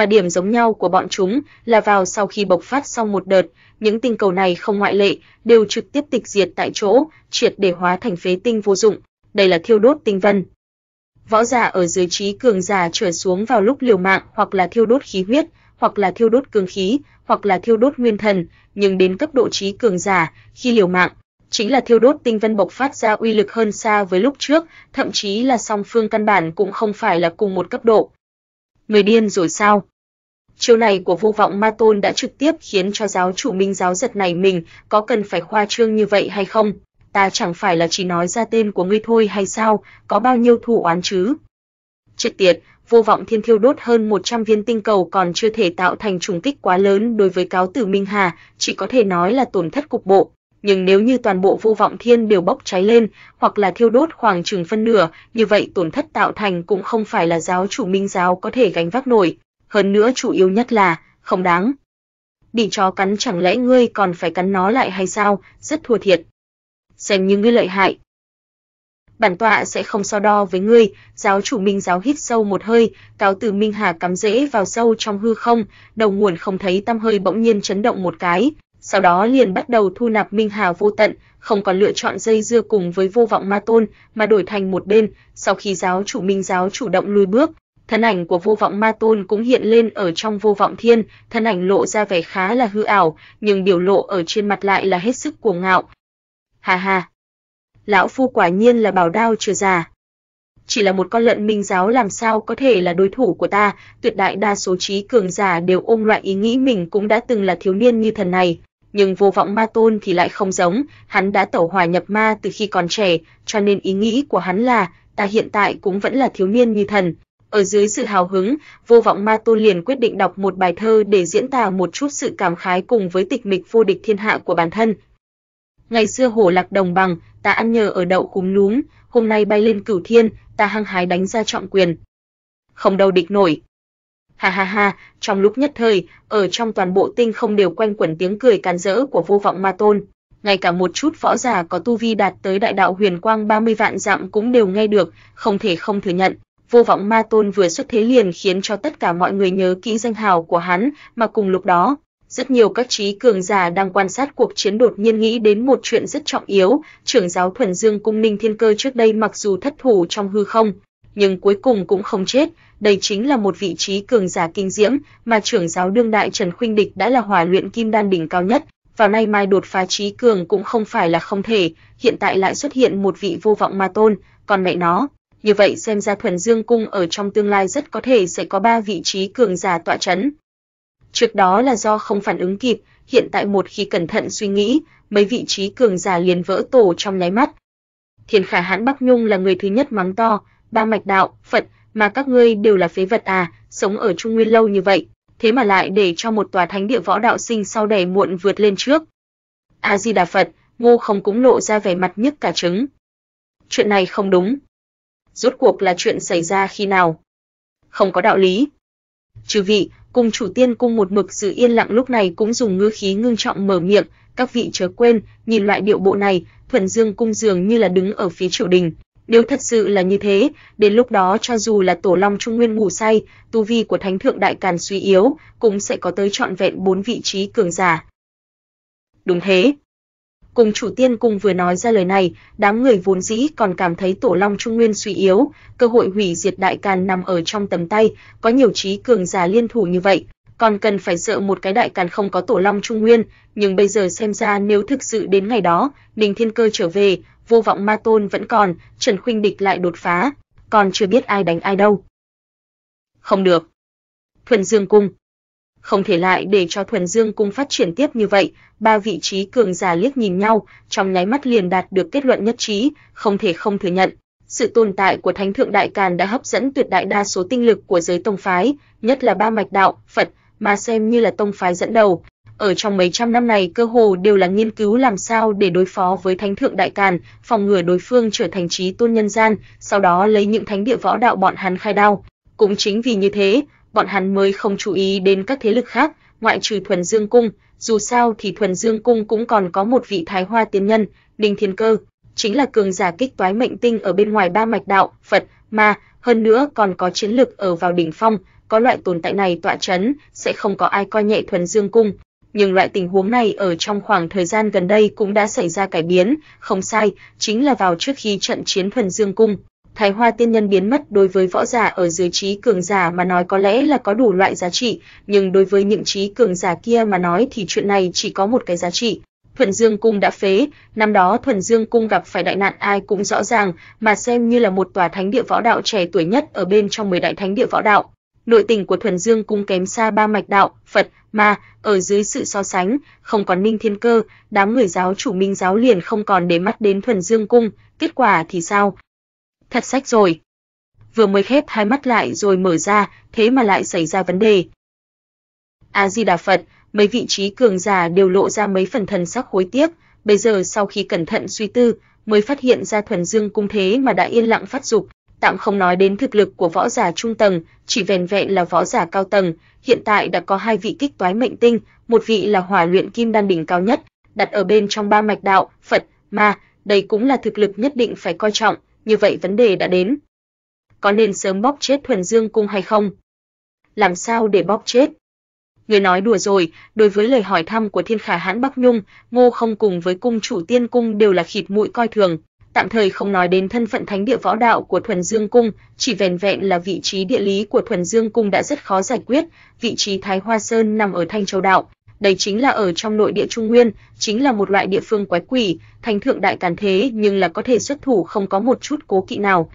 Mà điểm giống nhau của bọn chúng là vào sau khi bộc phát xong một đợt, những tinh cầu này không ngoại lệ, đều trực tiếp tịch diệt tại chỗ, triệt để hóa thành phế tinh vô dụng. Đây là thiêu đốt tinh vân. Võ giả ở dưới trí cường giả trở xuống vào lúc liều mạng hoặc là thiêu đốt khí huyết, hoặc là thiêu đốt cường khí, hoặc là thiêu đốt nguyên thần, nhưng đến cấp độ trí cường giả, khi liều mạng, chính là thiêu đốt tinh vân bộc phát ra uy lực hơn xa với lúc trước, thậm chí là song phương căn bản cũng không phải là cùng một cấp độ. Người điên rồi sao? Chiêu này của vô vọng ma tôn đã trực tiếp khiến cho giáo chủ minh giáo giật này mình, có cần phải khoa trương như vậy hay không? Ta chẳng phải là chỉ nói ra tên của ngươi thôi hay sao, có bao nhiêu thù oán chứ? Chết tiệt, vô vọng thiên thiêu đốt hơn 100 viên tinh cầu còn chưa thể tạo thành trùng kích quá lớn đối với cáo tử Minh Hà, chỉ có thể nói là tổn thất cục bộ. Nhưng nếu như toàn bộ vô vọng thiên đều bốc cháy lên, hoặc là thiêu đốt khoảng chừng phân nửa, như vậy tổn thất tạo thành cũng không phải là giáo chủ minh giáo có thể gánh vác nổi. Hơn nữa chủ yếu nhất là, không đáng. Bị chó cắn chẳng lẽ ngươi còn phải cắn nó lại hay sao, rất thua thiệt. Xem như ngươi lợi hại, bản tọa sẽ không so đo với ngươi, giáo chủ Minh giáo hít sâu một hơi, cáo từ Minh Hà cắm rễ vào sâu trong hư không, đầu nguồn không thấy tâm hơi bỗng nhiên chấn động một cái, sau đó liền bắt đầu thu nạp Minh Hà vô tận, không còn lựa chọn dây dưa cùng với vô vọng ma tôn, mà đổi thành một bên, sau khi giáo chủ Minh giáo chủ động lùi bước, thân ảnh của vô vọng ma tôn cũng hiện lên ở trong vô vọng thiên, thân ảnh lộ ra vẻ khá là hư ảo, nhưng biểu lộ ở trên mặt lại là hết sức cuồng ngạo. Ha ha, lão phu quả nhiên là bảo đao chưa già. Chỉ là một con lợn minh giáo làm sao có thể là đối thủ của ta, tuyệt đại đa số trí cường giả đều ôm loại ý nghĩ mình cũng đã từng là thiếu niên như thần này. Nhưng vô vọng ma tôn thì lại không giống, hắn đã tẩu hòa nhập ma từ khi còn trẻ, cho nên ý nghĩ của hắn là, ta hiện tại cũng vẫn là thiếu niên như thần. Ở dưới sự hào hứng, vô vọng ma tôn liền quyết định đọc một bài thơ để diễn tả một chút sự cảm khái cùng với tịch mịch vô địch thiên hạ của bản thân. Ngày xưa hổ lạc đồng bằng, ta ăn nhờ ở đậu cúm núm, hôm nay bay lên cửu thiên, ta hăng hái đánh ra trọng quyền. Không đâu địch nổi. Ha ha ha, trong lúc nhất thời, ở trong toàn bộ tinh không đều quanh quẩn tiếng cười càn rỡ của vô vọng ma tôn. Ngay cả một chút võ giả có tu vi đạt tới đại đạo huyền quang 30 vạn dặm cũng đều nghe được, không thể không thừa nhận. Vô vọng ma tôn vừa xuất thế liền khiến cho tất cả mọi người nhớ kỹ danh hào của hắn, mà cùng lúc đó, rất nhiều các trí cường giả đang quan sát cuộc chiến đột nhiên nghĩ đến một chuyện rất trọng yếu, trưởng giáo thuần dương cung ninh thiên cơ trước đây mặc dù thất thủ trong hư không, nhưng cuối cùng cũng không chết, đây chính là một vị trí cường giả kinh diễm, mà trưởng giáo đương đại Trần Khuynh Địch đã là hỏa luyện kim đan đỉnh cao nhất, vào nay mai đột phá trí cường cũng không phải là không thể, hiện tại lại xuất hiện một vị vô vọng ma tôn, còn mẹ nó, như vậy xem ra thuần dương cung ở trong tương lai rất có thể sẽ có ba vị trí cường giả tọa chấn. Trước đó là do không phản ứng kịp, hiện tại một khi cẩn thận suy nghĩ, mấy vị trí cường giả liền vỡ tổ trong nháy mắt. Thiên Khả Hãn Bắc Nhung là người thứ nhất mắng to, ba mạch đạo, Phật, mà các ngươi đều là phế vật à, sống ở Trung Nguyên lâu như vậy, thế mà lại để cho một tòa thánh địa võ đạo sinh sau đẻ muộn vượt lên trước. A Di Đà Phật, Ngô Không cũng lộ ra vẻ mặt nhức cả trứng. Chuyện này không đúng. Rốt cuộc là chuyện xảy ra khi nào? Không có đạo lý. Chư vị, cùng chủ tiên cung một mực giữ yên lặng lúc này cũng dùng ngữ khí ngưng trọng mở miệng, các vị chớ quên, nhìn loại điệu bộ này, Thuận Dương cung dường như là đứng ở phía triều đình. Nếu thật sự là như thế, đến lúc đó cho dù là Tổ Long Trung Nguyên ngủ say, tu vi của Thánh thượng đại càn suy yếu, cũng sẽ có tới trọn vẹn bốn vị trí cường giả. Đúng thế, Cùng chủ tiên cùng vừa nói ra lời này, đám người vốn dĩ còn cảm thấy tổ long trung nguyên suy yếu, cơ hội hủy diệt đại càn nằm ở trong tầm tay, có nhiều trí cường giả liên thủ như vậy, còn cần phải sợ một cái đại càn không có tổ long trung nguyên, nhưng bây giờ xem ra nếu thực sự đến ngày đó, Ninh Thiên Cơ trở về, vô vọng ma tôn vẫn còn, Trần Khuynh Địch lại đột phá, còn chưa biết ai đánh ai đâu. Không được. Thuần Dương cung không thể lại để cho Thuần Dương cung phát triển tiếp như vậy, ba vị trí cường giả liếc nhìn nhau, trong nháy mắt liền đạt được kết luận nhất trí, không thể không thừa nhận, sự tồn tại của Thánh thượng đại càn đã hấp dẫn tuyệt đại đa số tinh lực của giới tông phái, nhất là ba mạch đạo, Phật, mà xem như là tông phái dẫn đầu. Ở trong mấy trăm năm này cơ hồ đều là nghiên cứu làm sao để đối phó với Thánh thượng đại càn, phòng ngừa đối phương trở thành trí tôn nhân gian, sau đó lấy những thánh địa võ đạo bọn hắn khai đao. Cũng chính vì như thế, bọn hắn mới không chú ý đến các thế lực khác, ngoại trừ Thuần Dương cung, dù sao thì Thuần Dương cung cũng còn có một vị Thái Hoa tiên nhân, Đinh Thiên Cơ, chính là cường giả kích toái mệnh tinh ở bên ngoài ba mạch đạo, Phật, Ma, hơn nữa còn có chiến lực ở vào đỉnh phong, có loại tồn tại này tọa chấn, sẽ không có ai coi nhẹ thuần dương cung. Nhưng loại tình huống này ở trong khoảng thời gian gần đây cũng đã xảy ra cải biến, không sai, chính là vào trước khi trận chiến thuần dương cung. Thái Hoa tiên nhân biến mất đối với võ giả ở dưới trí cường giả mà nói có lẽ là có đủ loại giá trị, nhưng đối với những trí cường giả kia mà nói thì chuyện này chỉ có một cái giá trị, Thuần Dương cung đã phế, năm đó Thuần Dương cung gặp phải đại nạn ai cũng rõ ràng, mà xem như là một tòa thánh địa võ đạo trẻ tuổi nhất ở bên trong 10 đại thánh địa võ đạo. Nội tình của Thuần Dương cung kém xa ba mạch đạo, Phật, Ma, ở dưới sự so sánh, không còn Ninh Thiên Cơ, đám người giáo chủ Minh giáo liền không còn để mắt đến Thuần Dương cung, kết quả thì sao? Thật sách rồi. Vừa mới khép hai mắt lại rồi mở ra, thế mà lại xảy ra vấn đề. A Di Đà Phật, mấy vị trí cường giả đều lộ ra mấy phần thần sắc hối tiếc, bây giờ sau khi cẩn thận suy tư, mới phát hiện ra thuần dương cung thế mà đã yên lặng phát dục, tạm không nói đến thực lực của võ giả trung tầng, chỉ vẻn vẹn là võ giả cao tầng, hiện tại đã có hai vị kích toái mệnh tinh, một vị là hỏa luyện kim đan đỉnh cao nhất, đặt ở bên trong ba mạch đạo, Phật, Ma, đây cũng là thực lực nhất định phải coi trọng, như vậy vấn đề đã đến. Có nên sớm bóp chết thuần dương cung hay không? Làm sao để bóp chết? Người nói đùa rồi, đối với lời hỏi thăm của Thiên Khả Hãn Bắc Nhung, Ngô không cùng với cung chủ tiên cung đều là khịt mũi coi thường, tạm thời không nói đến thân phận thánh địa võ đạo của Thuần Dương cung, chỉ vẻn vẹn là vị trí địa lý của Thuần Dương cung đã rất khó giải quyết, vị trí Thái Hoa Sơn nằm ở Thanh Châu đạo, đây chính là ở trong nội địa Trung Nguyên, chính là một loại địa phương quái quỷ, thành thượng đại càn thế nhưng là có thể xuất thủ không có một chút cố kỵ nào,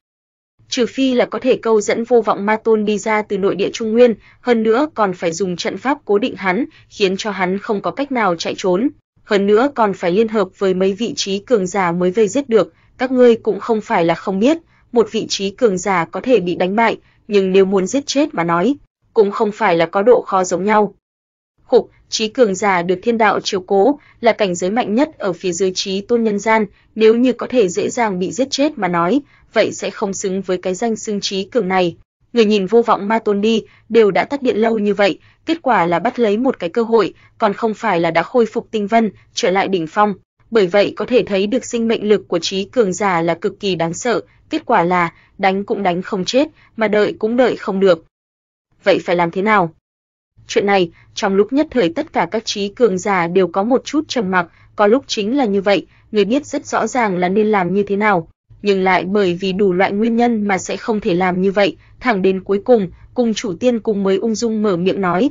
trừ phi là có thể câu dẫn vô vọng ma tôn đi ra từ nội địa Trung Nguyên, hơn nữa còn phải dùng trận pháp cố định hắn, khiến cho hắn không có cách nào chạy trốn. Hơn nữa còn phải liên hợp với mấy vị trí cường giả mới vây giết được, các ngươi cũng không phải là không biết, một vị trí cường giả có thể bị đánh bại, nhưng nếu muốn giết chết mà nói, cũng không phải là có độ khó giống nhau. Khục, trí cường giả được thiên đạo chiếu cố, là cảnh giới mạnh nhất ở phía dưới trí tôn nhân gian, nếu như có thể dễ dàng bị giết chết mà nói, vậy sẽ không xứng với cái danh xưng trí cường này. Người nhìn vô vọng ma tôn đi, đều đã tắt điện lâu như vậy, kết quả là bắt lấy một cái cơ hội, còn không phải là đã khôi phục tinh vân, trở lại đỉnh phong. Bởi vậy có thể thấy được sinh mệnh lực của trí cường giả là cực kỳ đáng sợ, kết quả là đánh cũng đánh không chết, mà đợi cũng đợi không được. Vậy phải làm thế nào? Chuyện này, trong lúc nhất thời tất cả các trí cường giả đều có một chút trầm mặc, có lúc chính là như vậy, người biết rất rõ ràng là nên làm như thế nào, nhưng lại bởi vì đủ loại nguyên nhân mà sẽ không thể làm như vậy, thẳng đến cuối cùng, cùng chủ tiên cùng mới ung dung mở miệng nói.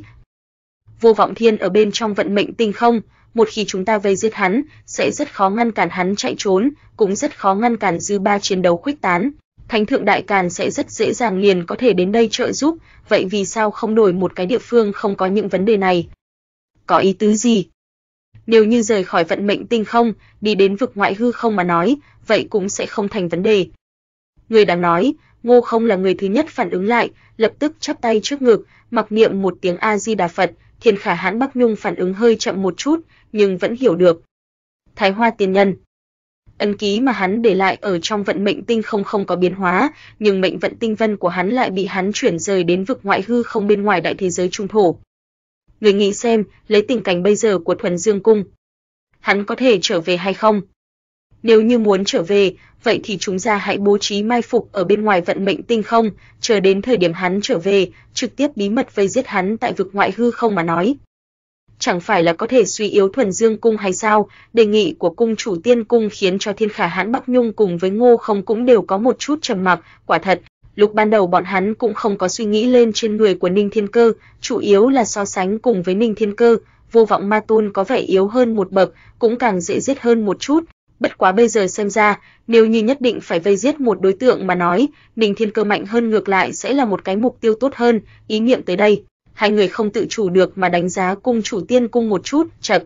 Vô vọng thiên ở bên trong vận mệnh tinh không, một khi chúng ta vây giết hắn, sẽ rất khó ngăn cản hắn chạy trốn, cũng rất khó ngăn cản dư ba chiến đấu khuếch tán. Thánh thượng đại càn sẽ rất dễ dàng liền có thể đến đây trợ giúp, vậy vì sao không đổi một cái địa phương không có những vấn đề này? Có ý tứ gì? Nếu như rời khỏi vận mệnh tinh không, đi đến vực ngoại hư không mà nói, vậy cũng sẽ không thành vấn đề. Người đang nói, Ngô Không là người thứ nhất phản ứng lại, lập tức chắp tay trước ngực, mặc niệm một tiếng A Di Đà Phật, Thiên Khả Hãn Bắc Nhung phản ứng hơi chậm một chút, nhưng vẫn hiểu được. Thái Hoa tiên nhân ấn ký mà hắn để lại ở trong vận mệnh tinh không không có biến hóa, nhưng mệnh vận tinh vân của hắn lại bị hắn chuyển rời đến vực ngoại hư không bên ngoài đại thế giới trung thổ. Người nghĩ xem, lấy tình cảnh bây giờ của Thuần Dương cung, hắn có thể trở về hay không? Nếu như muốn trở về, vậy thì chúng ta hãy bố trí mai phục ở bên ngoài vận mệnh tinh không, chờ đến thời điểm hắn trở về, trực tiếp bí mật vây giết hắn tại vực ngoại hư không mà nói. Chẳng phải là có thể suy yếu thuần dương cung hay sao? Đề nghị của cung chủ tiên cung khiến cho thiên khả hãn Bắc Nhung cùng với ngô không cũng đều có một chút trầm mặc, quả thật, lúc ban đầu bọn hắn cũng không có suy nghĩ lên trên người của Ninh Thiên Cơ, chủ yếu là so sánh cùng với Ninh Thiên Cơ, vô vọng ma tôn có vẻ yếu hơn một bậc, cũng càng dễ giết hơn một chút, Bất quá bây giờ xem ra, nếu như nhất định phải vây giết một đối tượng mà nói, Ninh Thiên Cơ mạnh hơn ngược lại sẽ là một cái mục tiêu tốt hơn, ý niệm tới đây, hai người không tự chủ được mà đánh giá cung chủ tiên cung một chút, chật.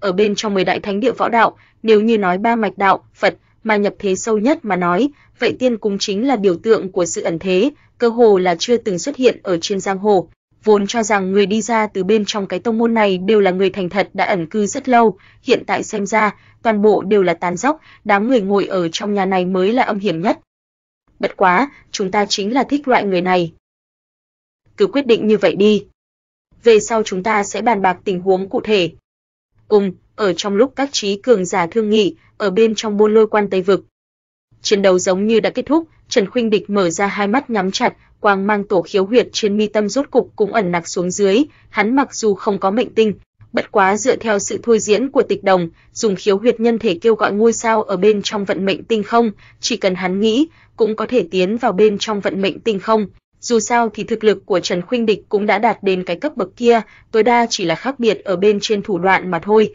Ở bên trong mười đại thánh địa võ đạo, nếu như nói ba mạch đạo, Phật mà nhập thế sâu nhất mà nói, vậy tiên cung chính là biểu tượng của sự ẩn thế, cơ hồ là chưa từng xuất hiện ở trên giang hồ, vốn cho rằng người đi ra từ bên trong cái tông môn này đều là người thành thật đã ẩn cư rất lâu, hiện tại xem ra, toàn bộ đều là tàn dốc, đám người ngồi ở trong nhà này mới là âm hiểm nhất. Bất quá, chúng ta chính là thích loại người này. Cứ quyết định như vậy đi. Về sau chúng ta sẽ bàn bạc tình huống cụ thể. Cùng, ở trong lúc các trí cường giả thương nghị, ở bên trong buôn lôi quan Tây Vực. Chiến đấu giống như đã kết thúc, Trần Khuynh Địch mở ra hai mắt nhắm chặt, quang mang tổ khiếu huyệt trên mi tâm rốt cục cũng ẩn nặc xuống dưới, hắn mặc dù không có mệnh tinh, bất quá dựa theo sự thôi diễn của Tịch Đồng, dùng khiếu huyệt nhân thể kêu gọi ngôi sao ở bên trong vận mệnh tinh không, chỉ cần hắn nghĩ, cũng có thể tiến vào bên trong vận mệnh tinh không. Dù sao thì thực lực của Trần Khuynh Địch cũng đã đạt đến cái cấp bậc kia, tối đa chỉ là khác biệt ở bên trên thủ đoạn mà thôi.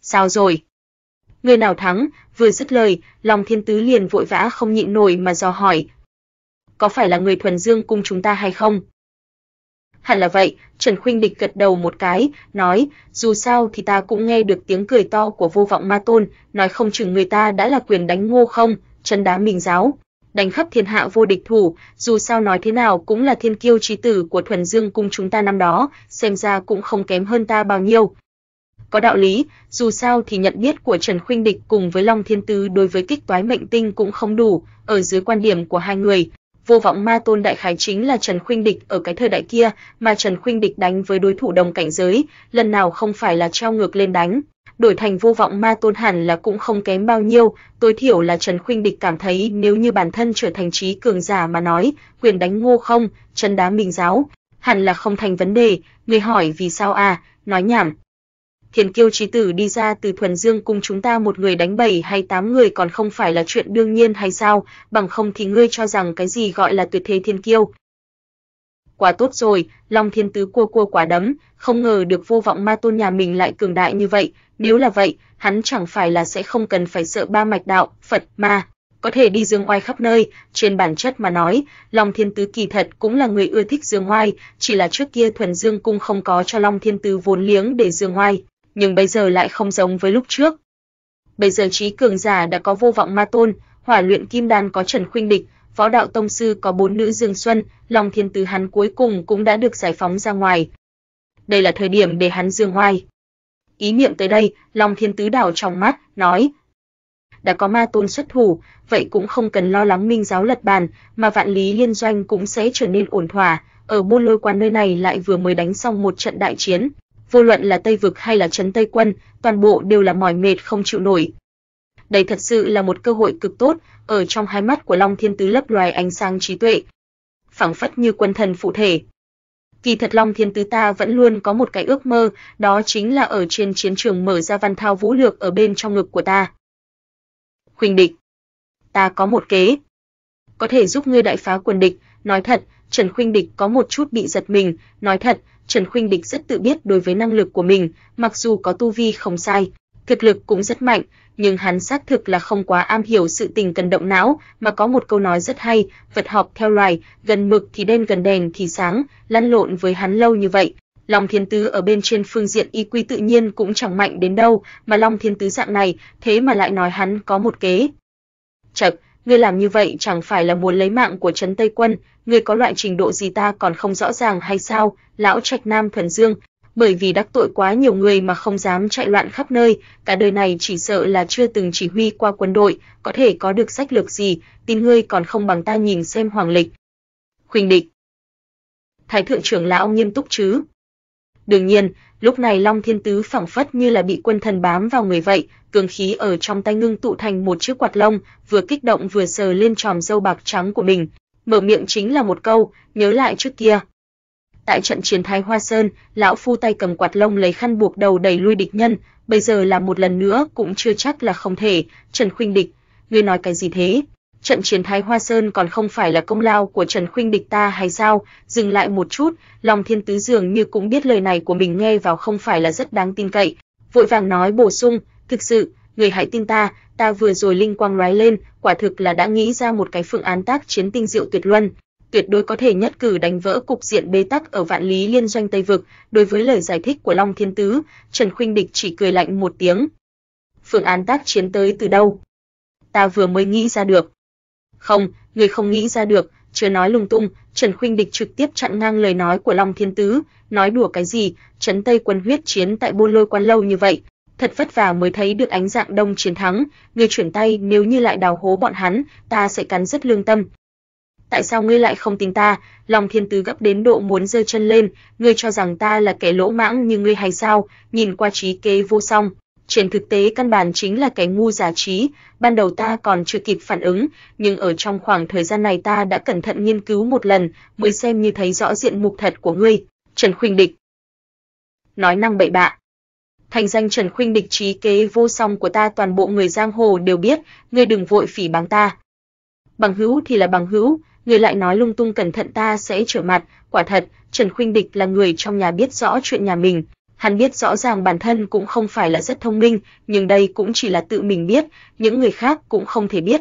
Sao rồi? Người nào thắng? Vừa dứt lời, Long Thiên Tứ liền vội vã không nhịn nổi mà dò hỏi. Có phải là người thuần dương cung chúng ta hay không? Hẳn là vậy, Trần Khuynh Địch gật đầu một cái, nói, dù sao thì ta cũng nghe được tiếng cười to của vô vọng ma tôn, nói không chừng người ta đã là quyền đánh ngô không, chân đá mình giáo, đánh khắp thiên hạ vô địch thủ, dù sao nói thế nào cũng là thiên kiêu trí tử của thuần dương cung chúng ta năm đó, xem ra cũng không kém hơn ta bao nhiêu. Có đạo lý, dù sao thì nhận biết của Trần Khuynh Địch cùng với Long Thiên Tứ đối với kích toái mệnh tinh cũng không đủ, ở dưới quan điểm của hai người, vô vọng ma tôn đại khái chính là Trần Khuynh Địch ở cái thời đại kia, mà Trần Khuynh Địch đánh với đối thủ đồng cảnh giới, lần nào không phải là treo ngược lên đánh. Đổi thành vô vọng ma tôn hẳn là cũng không kém bao nhiêu, tối thiểu là Trần Khuynh Địch cảm thấy nếu như bản thân trở thành trí cường giả mà nói, quyền đánh ngô không, chân đá mình giáo, hẳn là không thành vấn đề, người hỏi vì sao à, nói nhảm, Thiên kiêu trí tử đi ra từ thuần dương cung chúng ta một người đánh bảy hay tám người còn không phải là chuyện đương nhiên hay sao, bằng không thì ngươi cho rằng cái gì gọi là tuyệt thế thiên kiêu. Quá tốt rồi, Long Thiên Tứ cua cua quả đấm, không ngờ được vô vọng ma tôn nhà mình lại cường đại như vậy, nếu là vậy, hắn chẳng phải là sẽ không cần phải sợ ba mạch đạo, Phật, ma, có thể đi dương oai khắp nơi, trên bản chất mà nói, Long Thiên Tứ kỳ thật cũng là người ưa thích dương oai, chỉ là trước kia thuần dương cung không có cho Long Thiên Tứ vốn liếng để dương oai, nhưng bây giờ lại không giống với lúc trước. Bây giờ trí cường giả đã có vô vọng ma tôn, hỏa luyện kim đan có Trần Khuynh Địch, võ đạo tông sư có bốn nữ Dương Xuân, Long Thiên Tứ hắn cuối cùng cũng đã được giải phóng ra ngoài. Đây là thời điểm để hắn dương hoai. Ý niệm tới đây, Long Thiên Tứ đảo trong mắt, nói: đã có ma tôn xuất thủ, vậy cũng không cần lo lắng minh giáo lật bàn, mà vạn lý liên doanh cũng sẽ trở nên ổn thỏa. Ở môn lôi quan nơi này lại vừa mới đánh xong một trận đại chiến, vô luận là Tây vực hay là trấn Tây quân, toàn bộ đều là mỏi mệt không chịu nổi. Đây thật sự là một cơ hội cực tốt, ở trong hai mắt của Long Thiên Tứ lấp loài ánh sáng trí tuệ, phảng phất như quân thần phụ thể. Kỳ thật Long Thiên Tứ ta vẫn luôn có một cái ước mơ, đó chính là ở trên chiến trường mở ra văn thao vũ lược ở bên trong ngực của ta. Khuynh địch, ta có một kế, có thể giúp ngươi đại phá quân địch, nói thật, Trần Khuynh Địch có một chút bị giật mình, nói thật, Trần Khuynh Địch rất tự biết đối với năng lực của mình, mặc dù có tu vi không sai, thực lực cũng rất mạnh, nhưng hắn xác thực là không quá am hiểu sự tình cần động não, mà có một câu nói rất hay, vật học theo loài, gần mực thì đen gần đèn thì sáng, lăn lộn với hắn lâu như vậy, Long Thiên Tứ ở bên trên phương diện y quy tự nhiên cũng chẳng mạnh đến đâu, mà Long Thiên Tứ dạng này, thế mà lại nói hắn có một kế. Chậc, ngươi làm như vậy chẳng phải là muốn lấy mạng của Trấn Tây Quân, ngươi có loại trình độ gì ta còn không rõ ràng hay sao? Lão Trạch Nam thuần dương, bởi vì đắc tội quá nhiều người mà không dám chạy loạn khắp nơi, cả đời này chỉ sợ là chưa từng chỉ huy qua quân đội, có thể có được sách lược gì, tin ngươi còn không bằng ta nhìn xem hoàng lịch. Khuynh địch. Thái thượng trưởng lão nghiêm túc chứ? Đương nhiên, lúc này Long Thiên Tứ phảng phất như là bị quân thần bám vào người vậy, cường khí ở trong tay ngưng tụ thành một chiếc quạt lông, vừa kích động vừa sờ lên tròm râu bạc trắng của mình, mở miệng chính là một câu, nhớ lại trước kia. Tại trận chiến Thái Hoa Sơn, lão phu tay cầm quạt lông lấy khăn buộc đầu đẩy lui địch nhân, bây giờ là một lần nữa cũng chưa chắc là không thể. Trần Khuynh Địch, ngươi nói cái gì thế? Trận chiến Thái Hoa Sơn còn không phải là công lao của Trần Khuynh Địch ta hay sao? Dừng lại một chút, Long Thiên Tứ dường như cũng biết lời này của mình nghe vào không phải là rất đáng tin cậy, vội vàng nói bổ sung, thực sự, người hãy tin ta, ta vừa rồi linh quang lóe lên, quả thực là đã nghĩ ra một cái phương án tác chiến tinh diệu tuyệt luân, tuyệt đối có thể nhất cử đánh vỡ cục diện bế tắc ở Vạn Lý Liên doanh Tây vực. Đối với lời giải thích của Long Thiên Tứ, Trần Khuynh Địch chỉ cười lạnh một tiếng. Phương án tác chiến tới từ đâu? Ta vừa mới nghĩ ra được. Không, người không nghĩ ra được, chưa nói lung tung, Trần Khuynh Địch trực tiếp chặn ngang lời nói của Long Thiên Tứ, nói đùa cái gì, trấn Tây quân huyết chiến tại Bôn Lôi quan lâu như vậy, thật vất vả mới thấy được ánh dạng đông chiến thắng, ngươi chuyển tay nếu như lại đào hố bọn hắn, ta sẽ cắn rất lương tâm. Tại sao ngươi lại không tin ta? Long Thiên Tứ gấp đến độ muốn giơ chân lên, ngươi cho rằng ta là kẻ lỗ mãng như ngươi hay sao? Nhìn qua trí kế vô song, trên thực tế căn bản chính là cái ngu giả trí, ban đầu ta còn chưa kịp phản ứng, nhưng ở trong khoảng thời gian này ta đã cẩn thận nghiên cứu một lần, mới xem như thấy rõ diện mục thật của ngươi, Trần Khuynh Địch. Nói năng bậy bạ. Thành danh Trần Khuynh Địch trí kế vô song của ta toàn bộ người giang hồ đều biết, ngươi đừng vội phỉ báng ta. Bằng hữu thì là bằng hữu, người lại nói lung tung cẩn thận ta sẽ trở mặt, quả thật, Trần Khuynh Địch là người trong nhà biết rõ chuyện nhà mình, Hắn biết rõ ràng bản thân cũng không phải là rất thông minh, nhưng đây cũng chỉ là tự mình biết, những người khác cũng không thể biết.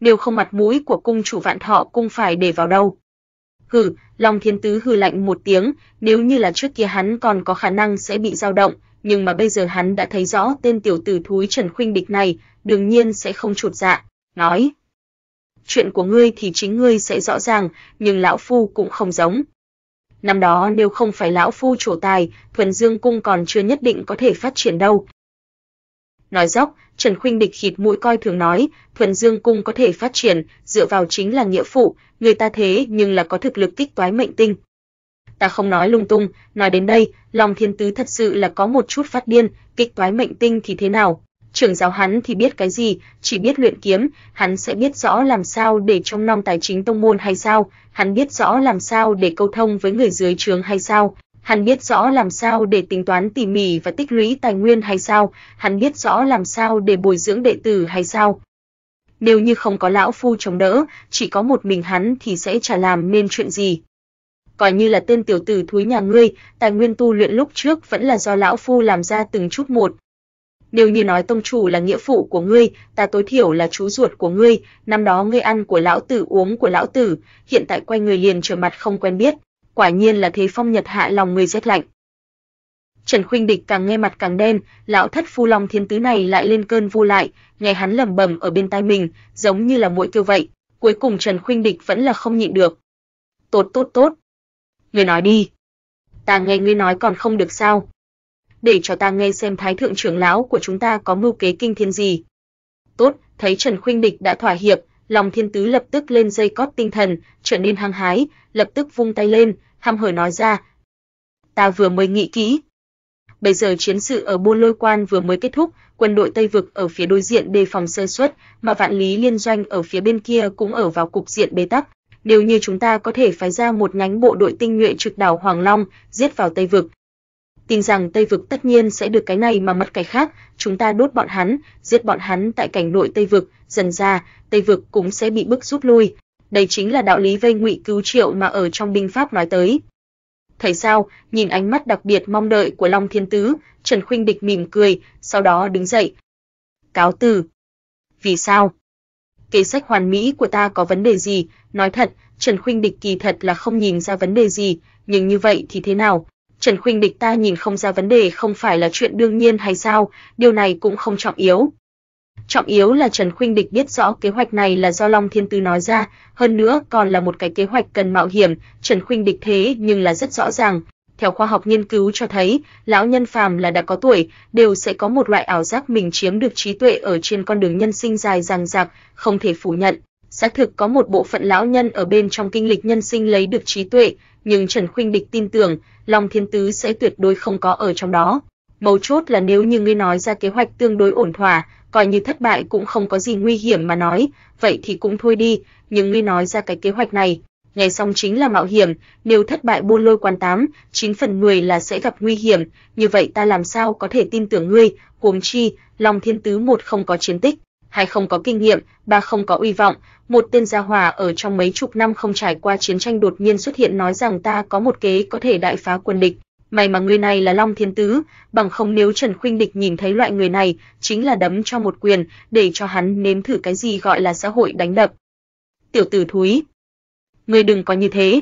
Nếu không mặt mũi của cung chủ vạn thọ cung phải để vào đâu. Hừ, Long Thiên Tứ hừ lạnh một tiếng, nếu như là trước kia hắn còn có khả năng sẽ bị dao động, nhưng mà bây giờ hắn đã thấy rõ tên tiểu tử thúi Trần Khuynh Địch này, đương nhiên sẽ không chuột dạ, nói: "Chuyện của ngươi thì chính ngươi sẽ rõ ràng, nhưng lão phu cũng không giống." Năm đó nếu không phải lão phu chủ tài, Thuần Dương cung còn chưa nhất định có thể phát triển đâu. Nói dốc, Trần Khuynh Địch khịt mũi coi thường nói, Thuần Dương cung có thể phát triển, dựa vào chính là nghĩa phụ, người ta thế nhưng là có thực lực kích toái mệnh tinh. Ta không nói lung tung, nói đến đây, Long Thiên Tứ thật sự là có một chút phát điên, kích toái mệnh tinh thì thế nào? Trưởng giáo hắn thì biết cái gì, chỉ biết luyện kiếm, hắn sẽ biết rõ làm sao để trông nom tài chính tông môn hay sao, hắn biết rõ làm sao để câu thông với người dưới trướng hay sao, hắn biết rõ làm sao để tính toán tỉ mỉ và tích lũy tài nguyên hay sao, hắn biết rõ làm sao để bồi dưỡng đệ tử hay sao. Nếu như không có lão phu chống đỡ, chỉ có một mình hắn thì sẽ chả làm nên chuyện gì. Coi như là tên tiểu tử thúi nhà ngươi, tài nguyên tu luyện lúc trước vẫn là do lão phu làm ra từng chút một, nếu như nói tông chủ là nghĩa phụ của ngươi, ta tối thiểu là chú ruột của ngươi, năm đó ngươi ăn của lão tử uống của lão tử, hiện tại quay người liền trở mặt không quen biết, quả nhiên là thế phong nhật hạ lòng người rét lạnh. Trần Khuynh Địch càng nghe mặt càng đen, lão thất phu long thiên tứ này lại lên cơn vu lại, nghe hắn lẩm bẩm ở bên tai mình, giống như là muội kêu vậy. Cuối cùng Trần Khuynh Địch vẫn là không nhịn được. Tốt tốt tốt. Ngươi nói đi. Ta nghe ngươi nói còn không được sao? Để cho ta nghe xem thái thượng trưởng lão của chúng ta có mưu kế kinh thiên gì. Tốt, thấy Trần Khuynh Địch đã thỏa hiệp, lòng thiên tứ lập tức lên dây cót tinh thần, trở nên hăng hái, lập tức vung tay lên, hăm hở nói ra. Ta vừa mới nghĩ kỹ. Bây giờ chiến sự ở Buôn Lôi Quan vừa mới kết thúc, quân đội Tây Vực ở phía đối diện đề phòng sơ suất, mà vạn lý liên doanh ở phía bên kia cũng ở vào cục diện bế tắc. Nếu như chúng ta có thể phái ra một nhánh bộ đội tinh nhuệ trực đảo Hoàng Long, giết vào Tây Vực, tin rằng Tây vực tất nhiên sẽ được cái này mà mất cái khác, chúng ta đốt bọn hắn, giết bọn hắn tại cảnh nội Tây vực, dần ra, Tây vực cũng sẽ bị bức rút lui. Đây chính là đạo lý vây ngụy cứu triệu mà ở trong binh pháp nói tới. Thấy sao, nhìn ánh mắt đặc biệt mong đợi của Long Thiên Tứ, Trần Khuynh Địch mỉm cười, sau đó đứng dậy. Cáo từ. Vì sao? Kế sách hoàn mỹ của ta có vấn đề gì? Nói thật, Trần Khuynh Địch kỳ thật là không nhìn ra vấn đề gì, nhưng như vậy thì thế nào? Trần Khuynh Địch ta nhìn không ra vấn đề không phải là chuyện đương nhiên hay sao, điều này cũng không trọng yếu. Trọng yếu là Trần Khuynh Địch biết rõ kế hoạch này là do Long Thiên Tư nói ra, hơn nữa còn là một cái kế hoạch cần mạo hiểm, Trần Khuynh Địch thế nhưng là rất rõ ràng. Theo khoa học nghiên cứu cho thấy, lão nhân phàm là đã có tuổi, đều sẽ có một loại ảo giác mình chiếm được trí tuệ ở trên con đường nhân sinh dài dằng dặc, không thể phủ nhận. Xác thực có một bộ phận lão nhân ở bên trong kinh lịch nhân sinh lấy được trí tuệ, nhưng Trần Khuynh Địch tin tưởng, Long Thiên Tứ sẽ tuyệt đối không có ở trong đó. Mấu chốt là nếu như ngươi nói ra kế hoạch tương đối ổn thỏa, coi như thất bại cũng không có gì nguy hiểm mà nói, vậy thì cũng thôi đi, nhưng ngươi nói ra cái kế hoạch này, nghe xong chính là mạo hiểm, nếu thất bại buôn lôi quan tám, 9 phần 10 là sẽ gặp nguy hiểm, như vậy ta làm sao có thể tin tưởng ngươi, huống chi, Long Thiên Tứ một không có chiến tích, hai không có kinh nghiệm, ba không có uy vọng, một tên gia hỏa ở trong mấy chục năm không trải qua chiến tranh đột nhiên xuất hiện nói rằng ta có một kế có thể đại phá quân địch. May mà người này là Long Thiên Tứ, bằng không nếu Trần Khuynh Địch nhìn thấy loại người này, chính là đấm cho một quyền, để cho hắn nếm thử cái gì gọi là xã hội đánh đập. Tiểu tử thúi, ngươi đừng có như thế.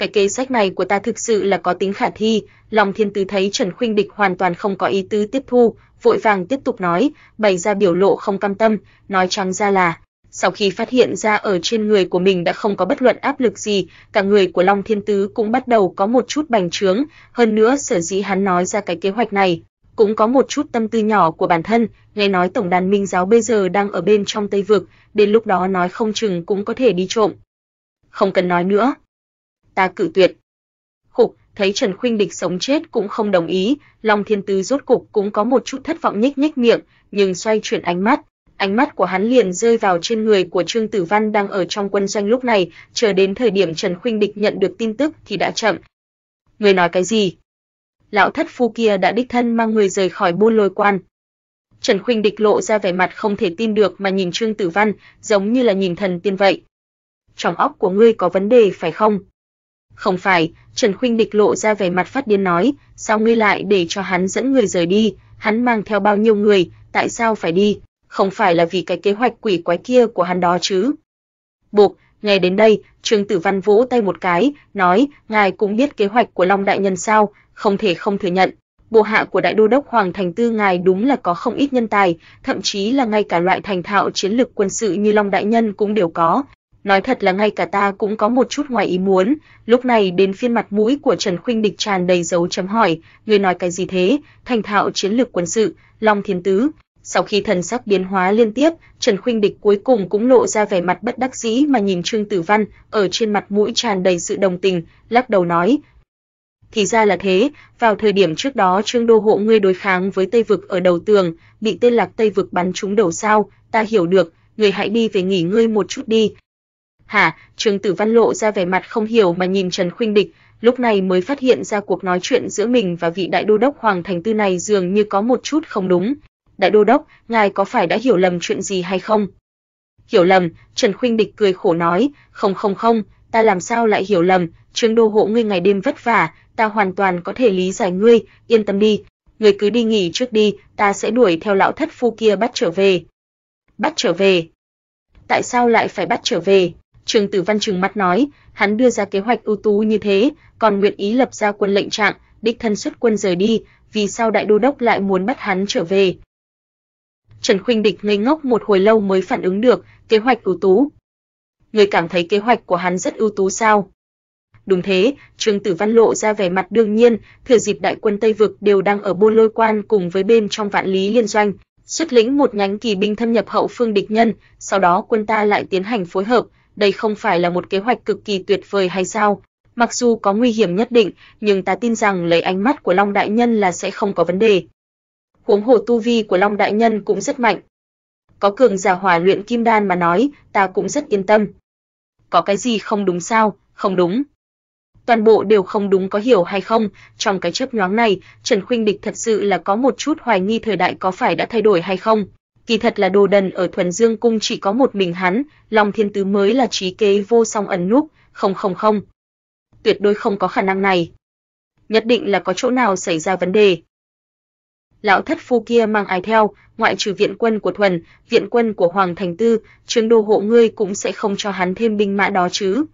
Cái kế sách này của ta thực sự là có tính khả thi, Long Thiên Tứ thấy Trần Khuynh Địch hoàn toàn không có ý tứ tiếp thu, vội vàng tiếp tục nói, bày ra biểu lộ không cam tâm, nói trắng ra là sau khi phát hiện ra ở trên người của mình đã không có bất luận áp lực gì, cả người của Long Thiên Tứ cũng bắt đầu có một chút bành trướng, hơn nữa sở dĩ hắn nói ra cái kế hoạch này, cũng có một chút tâm tư nhỏ của bản thân, nghe nói tổng đàn minh giáo bây giờ đang ở bên trong Tây vực, đến lúc đó nói không chừng cũng có thể đi trộm. Không cần nói nữa. Ta cự tuyệt. Khục, thấy Trần Khuynh Địch sống chết cũng không đồng ý, Long Thiên Tứ rốt cục cũng có một chút thất vọng nhếch nhếch miệng, nhưng xoay chuyển ánh mắt, ánh mắt của hắn liền rơi vào trên người của Trương Tử Văn đang ở trong quân doanh lúc này, chờ đến thời điểm Trần Khuynh Địch nhận được tin tức thì đã chậm. Người nói cái gì? Lão thất phu kia đã đích thân mang người rời khỏi buôn lôi quan. Trần Khuynh Địch lộ ra vẻ mặt không thể tin được mà nhìn Trương Tử Văn, giống như là nhìn thần tiên vậy. Trong óc của ngươi có vấn đề phải không? Không phải, Trần Khuynh Địch lộ ra vẻ mặt phát điên nói, sao ngươi lại để cho hắn dẫn người rời đi, hắn mang theo bao nhiêu người, tại sao phải đi? Không phải là vì cái kế hoạch quỷ quái kia của hắn đó chứ? Buộc, nghe đến đây, Trương Tử Văn vỗ tay một cái, nói, ngài cũng biết kế hoạch của Long đại nhân sao, không thể không thừa nhận, bộ hạ của đại đô đốc Hoàng Thành Tư ngài đúng là có không ít nhân tài, thậm chí là ngay cả loại thành thạo chiến lược quân sự như Long đại nhân cũng đều có. Nói thật là ngay cả ta cũng có một chút ngoài ý muốn, lúc này đến phiên mặt mũi của Trần Khuynh Địch tràn đầy dấu chấm hỏi, người nói cái gì thế? Thành thạo chiến lược quân sự, Long Thiên Tứ. Sau khi thần sắc biến hóa liên tiếp, Trần Khuynh Địch cuối cùng cũng lộ ra vẻ mặt bất đắc dĩ mà nhìn Trương Tử Văn, ở trên mặt mũi tràn đầy sự đồng tình, lắc đầu nói, thì ra là thế, vào thời điểm trước đó Trương Đô hộ ngươi đối kháng với Tây vực ở đầu tường, bị tên lạc Tây vực bắn trúng đầu sao, ta hiểu được, người hãy đi về nghỉ ngơi một chút đi. Hả, Trương Tử Văn lộ ra vẻ mặt không hiểu mà nhìn Trần Khuynh Địch, lúc này mới phát hiện ra cuộc nói chuyện giữa mình và vị đại đô đốc Hoàng Thành Tư này dường như có một chút không đúng. Đại đô đốc, ngài có phải đã hiểu lầm chuyện gì hay không? Hiểu lầm, Trần Khuynh Địch cười khổ nói, không không không, ta làm sao lại hiểu lầm, Trương Đô hộ ngươi ngày đêm vất vả, ta hoàn toàn có thể lý giải ngươi, yên tâm đi, ngươi cứ đi nghỉ trước đi, ta sẽ đuổi theo lão thất phu kia bắt trở về. Bắt trở về? Tại sao lại phải bắt trở về? Trường Tử Văn trừng mắt nói, hắn đưa ra kế hoạch ưu tú như thế, còn nguyện ý lập ra quân lệnh trạng, đích thân xuất quân rời đi, vì sao đại đô đốc lại muốn bắt hắn trở về? Trần Khuynh Địch ngây ngốc một hồi lâu mới phản ứng được, kế hoạch ưu tú. Người cảm thấy kế hoạch của hắn rất ưu tú sao? Đúng thế, Trương Tử Văn lộ ra vẻ mặt đương nhiên, thừa dịp đại quân Tây vực đều đang ở Bôn Lôi Quan cùng với bên trong Vạn Lý Liên doanh, xuất lĩnh một nhánh kỳ binh thâm nhập hậu phương địch nhân, sau đó quân ta lại tiến hành phối hợp, đây không phải là một kế hoạch cực kỳ tuyệt vời hay sao? Mặc dù có nguy hiểm nhất định, nhưng ta tin rằng lấy ánh mắt của Long đại nhân là sẽ không có vấn đề. Huống hồ tu vi của Long đại nhân cũng rất mạnh. Có cường giả hỏa luyện kim đan mà nói, ta cũng rất yên tâm. Có cái gì không đúng sao? Không đúng toàn bộ đều không đúng có hiểu hay không, trong cái chớp nhoáng này, Trần Khuynh Địch thật sự là có một chút hoài nghi thời đại có phải đã thay đổi hay không. Kỳ thật là đồ đần ở Thuần Dương cung chỉ có một mình hắn, Long Thiên Tứ mới là trí kế vô song ẩn núp, không không không. Tuyệt đối không có khả năng này. Nhất định là có chỗ nào xảy ra vấn đề. Lão thất phu kia mang ai theo, ngoại trừ viện quân của Thuần, viện quân của Hoàng Thành Tư, Trương Đô hộ ngươi cũng sẽ không cho hắn thêm binh mã đó chứ.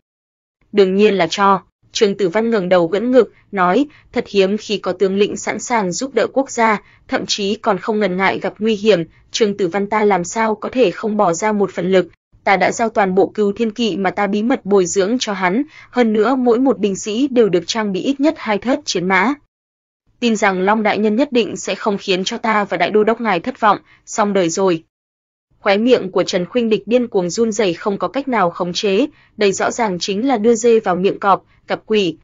Đương nhiên là cho. Trương Tử Văn ngẩng đầu gẫn ngực, nói, thật hiếm khi có tướng lĩnh sẵn sàng giúp đỡ quốc gia, thậm chí còn không ngần ngại gặp nguy hiểm, Trương Tử Văn ta làm sao có thể không bỏ ra một phần lực, ta đã giao toàn bộ cứu thiên kỵ mà ta bí mật bồi dưỡng cho hắn, hơn nữa mỗi một binh sĩ đều được trang bị ít nhất hai thớt chiến mã. Tin rằng Long đại nhân nhất định sẽ không khiến cho ta và đại đô đốc ngài thất vọng, xong đời rồi. Khóe miệng của Trần Khuynh Địch điên cuồng run rẩy không có cách nào khống chế, đây rõ ràng chính là đưa dê vào miệng cọp, cặp quỷ.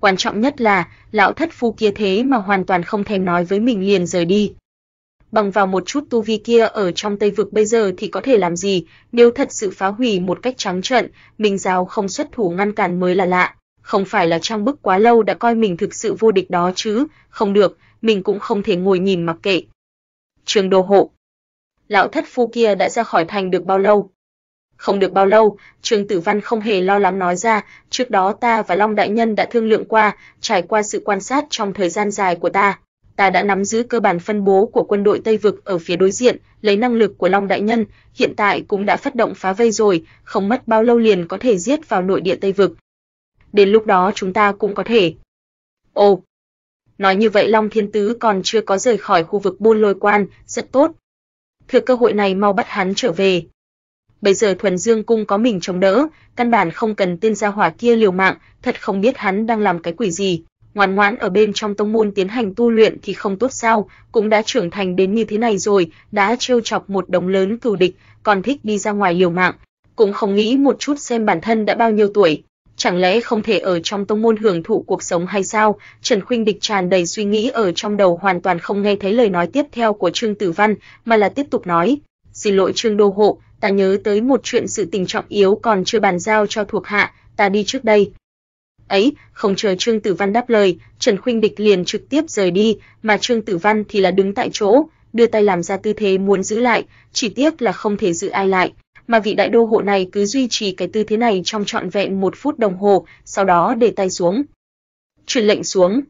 Quan trọng nhất là, lão thất phu kia thế mà hoàn toàn không thèm nói với mình liền rời đi. Bằng vào một chút tu vi kia ở trong Tây vực bây giờ thì có thể làm gì, nếu thật sự phá hủy một cách trắng trợn, mình giáo không xuất thủ ngăn cản mới là lạ, không phải là trang bức quá lâu đã coi mình thực sự vô địch đó chứ, không được, mình cũng không thể ngồi nhìn mặc kệ. Trường đồ Hộ lão thất phu kia đã ra khỏi thành được bao lâu? Không được bao lâu, Trương Tử Văn không hề lo lắng nói ra, trước đó ta và Long Đại Nhân đã thương lượng qua, trải qua sự quan sát trong thời gian dài của ta. Ta đã nắm giữ cơ bản phân bố của quân đội Tây Vực ở phía đối diện, lấy năng lực của Long Đại Nhân, hiện tại cũng đã phát động phá vây rồi, không mất bao lâu liền có thể giết vào nội địa Tây Vực. Đến lúc đó chúng ta cũng có thể. Ồ, nói như vậy Long Thiên Tứ còn chưa có rời khỏi khu vực buôn lôi quan, rất tốt, thừa cơ hội này mau bắt hắn trở về. Bây giờ Thuần Dương cung có mình chống đỡ, căn bản không cần tên gia hỏa kia liều mạng, thật không biết hắn đang làm cái quỷ gì. Ngoan ngoãn ở bên trong tông môn tiến hành tu luyện thì không tốt sao, cũng đã trưởng thành đến như thế này rồi, đã trêu chọc một đồng lớn cừu địch, còn thích đi ra ngoài liều mạng, cũng không nghĩ một chút xem bản thân đã bao nhiêu tuổi chẳng lẽ không thể ở trong tông môn hưởng thụ cuộc sống hay sao? Trần Khuynh Địch tràn đầy suy nghĩ ở trong đầu hoàn toàn không nghe thấy lời nói tiếp theo của Trương Tử Văn, mà là tiếp tục nói: "Xin lỗi Trương Đô hộ, ta nhớ tới một chuyện sự tình trọng yếu còn chưa bàn giao cho thuộc hạ, ta đi trước đây." Ấy, không chờ Trương Tử Văn đáp lời, Trần Khuynh Địch liền trực tiếp rời đi, mà Trương Tử Văn thì là đứng tại chỗ, đưa tay làm ra tư thế muốn giữ lại, chỉ tiếc là không thể giữ ai lại, mà vị đại đô hộ này cứ duy trì cái tư thế này trong trọn vẹn một phút đồng hồ, sau đó để tay xuống. Truyền lệnh xuống.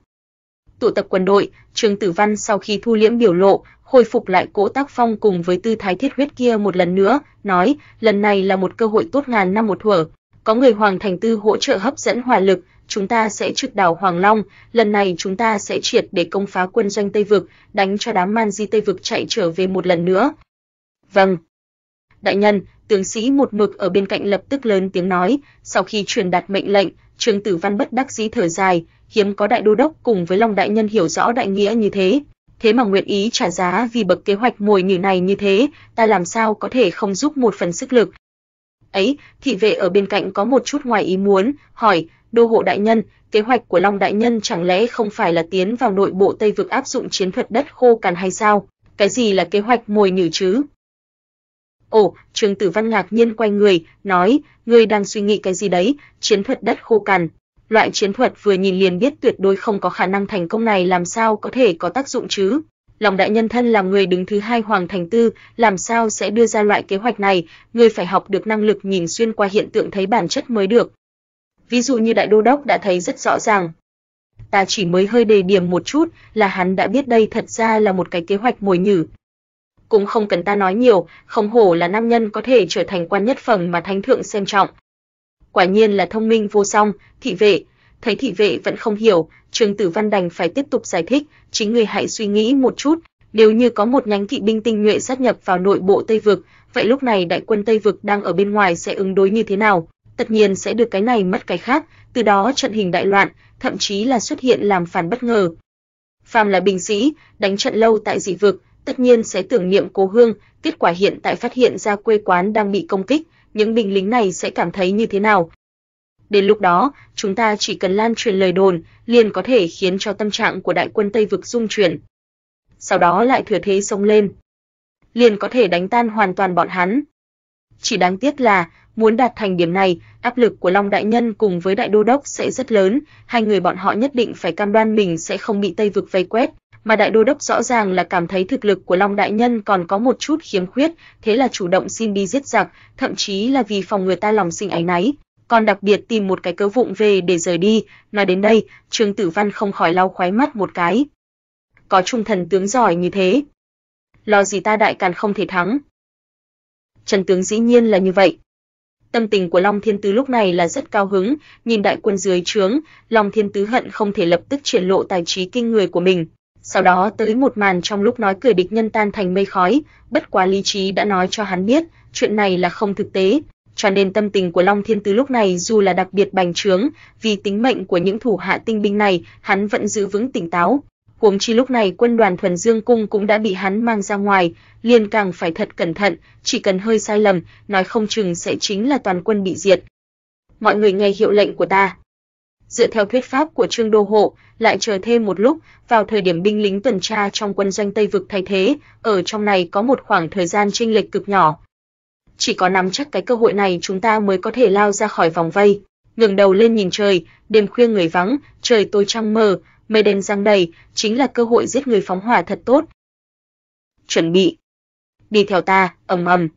Tụ tập quân đội, Trương Tử Văn sau khi thu liễm biểu lộ, khôi phục lại cỗ tác phong cùng với tư thái thiết huyết kia một lần nữa, nói, lần này là một cơ hội tốt ngàn năm một thuở, có người Hoàng Thành Tư hỗ trợ hấp dẫn hỏa lực, chúng ta sẽ trực đảo Hoàng Long, lần này chúng ta sẽ triệt để công phá quân doanh Tây vực, đánh cho đám man di Tây vực chạy trở về một lần nữa. Vâng. Đại nhân, tướng sĩ một mực ở bên cạnh lập tức lớn tiếng nói, sau khi truyền đạt mệnh lệnh, Trương Tử Văn bất đắc dĩ thở dài, hiếm có đại đô đốc cùng với Long đại nhân hiểu rõ đại nghĩa như thế, thế mà nguyện ý trả giá vì bậc kế hoạch mồi nhử này như thế, ta làm sao có thể không giúp một phần sức lực. Ấy, thị vệ ở bên cạnh có một chút ngoài ý muốn, hỏi, đô hộ đại nhân, kế hoạch của Long đại nhân chẳng lẽ không phải là tiến vào nội bộ Tây vực áp dụng chiến thuật đất khô cằn hay sao? Cái gì là kế hoạch mồi nhử chứ? Ồ, Trương Tử Văn ngạc nhiên quay người, nói, ngươi đang suy nghĩ cái gì đấy, chiến thuật đất khô cằn. Loại chiến thuật vừa nhìn liền biết tuyệt đối không có khả năng thành công này làm sao có thể có tác dụng chứ? Lòng đại nhân thân làm người đứng thứ hai Hoàng Thành Tư, làm sao sẽ đưa ra loại kế hoạch này, ngươi phải học được năng lực nhìn xuyên qua hiện tượng thấy bản chất mới được. Ví dụ như đại đô đốc đã thấy rất rõ ràng. Ta chỉ mới hơi đề điểm một chút là hắn đã biết đây thật ra là một cái kế hoạch mồi nhử, cũng không cần ta nói nhiều, không hổ là nam nhân có thể trở thành quan nhất phẩm mà thánh thượng xem trọng. Quả nhiên là thông minh vô song, thị vệ, thấy thị vệ vẫn không hiểu, Trương Tử Văn đành phải tiếp tục giải thích, chính người hãy suy nghĩ một chút, nếu như có một nhánh kỵ binh tinh nhuệ sát nhập vào nội bộ Tây vực, vậy lúc này đại quân Tây vực đang ở bên ngoài sẽ ứng đối như thế nào? Tất nhiên sẽ được cái này mất cái khác, từ đó trận hình đại loạn, thậm chí là xuất hiện làm phản bất ngờ. Phàm là binh sĩ, đánh trận lâu tại dị vực, tất nhiên sẽ tưởng niệm cố hương, kết quả hiện tại phát hiện ra quê quán đang bị công kích, những binh lính này sẽ cảm thấy như thế nào? Đến lúc đó, chúng ta chỉ cần lan truyền lời đồn, liền có thể khiến cho tâm trạng của đại quân Tây vực rung chuyển. Sau đó lại thừa thế xông lên, liền có thể đánh tan hoàn toàn bọn hắn. Chỉ đáng tiếc là, muốn đạt thành điểm này, áp lực của Long đại nhân cùng với đại đô đốc sẽ rất lớn, hai người bọn họ nhất định phải cam đoan mình sẽ không bị Tây vực vây quét, mà đại đô đốc rõ ràng là cảm thấy thực lực của Long đại nhân còn có một chút khiếm khuyết, thế là chủ động xin đi giết giặc, thậm chí là vì phòng người ta lòng sinh áy náy, còn đặc biệt tìm một cái cớ vụng về để rời đi. Nói đến đây, Trương Tử Văn không khỏi lau khóe mắt một cái. Có trung thần tướng giỏi như thế, lo gì ta đại càn không thể thắng. Trần tướng dĩ nhiên là như vậy. Tâm tình của Long Thiên Tứ lúc này là rất cao hứng, nhìn đại quân dưới trướng, Long Thiên Tứ hận không thể lập tức triển lộ tài trí kinh người của mình, sau đó tới một màn trong lúc nói cười địch nhân tan thành mây khói, bất quá lý trí đã nói cho hắn biết, chuyện này là không thực tế, cho nên tâm tình của Long Thiên Tứ lúc này dù là đặc biệt bành trướng, vì tính mệnh của những thủ hạ tinh binh này, hắn vẫn giữ vững tỉnh táo. Huống chi lúc này quân đoàn thuần dương cung cũng đã bị hắn mang ra ngoài, liền càng phải thật cẩn thận, chỉ cần hơi sai lầm, nói không chừng sẽ chính là toàn quân bị diệt. Mọi người nghe hiệu lệnh của ta. Dựa theo thuyết pháp của Trương Đô Hộ, lại chờ thêm một lúc, vào thời điểm binh lính tuần tra trong quân doanh Tây vực thay thế, ở trong này có một khoảng thời gian chênh lệch cực nhỏ. Chỉ có nắm chắc cái cơ hội này chúng ta mới có thể lao ra khỏi vòng vây. ngẩng đầu lên nhìn trời, đêm khuya người vắng, trời tối trăng mờ, mây đen giăng đầy, chính là cơ hội giết người phóng hỏa thật tốt. Chuẩn bị. Đi theo ta, ầm ầm.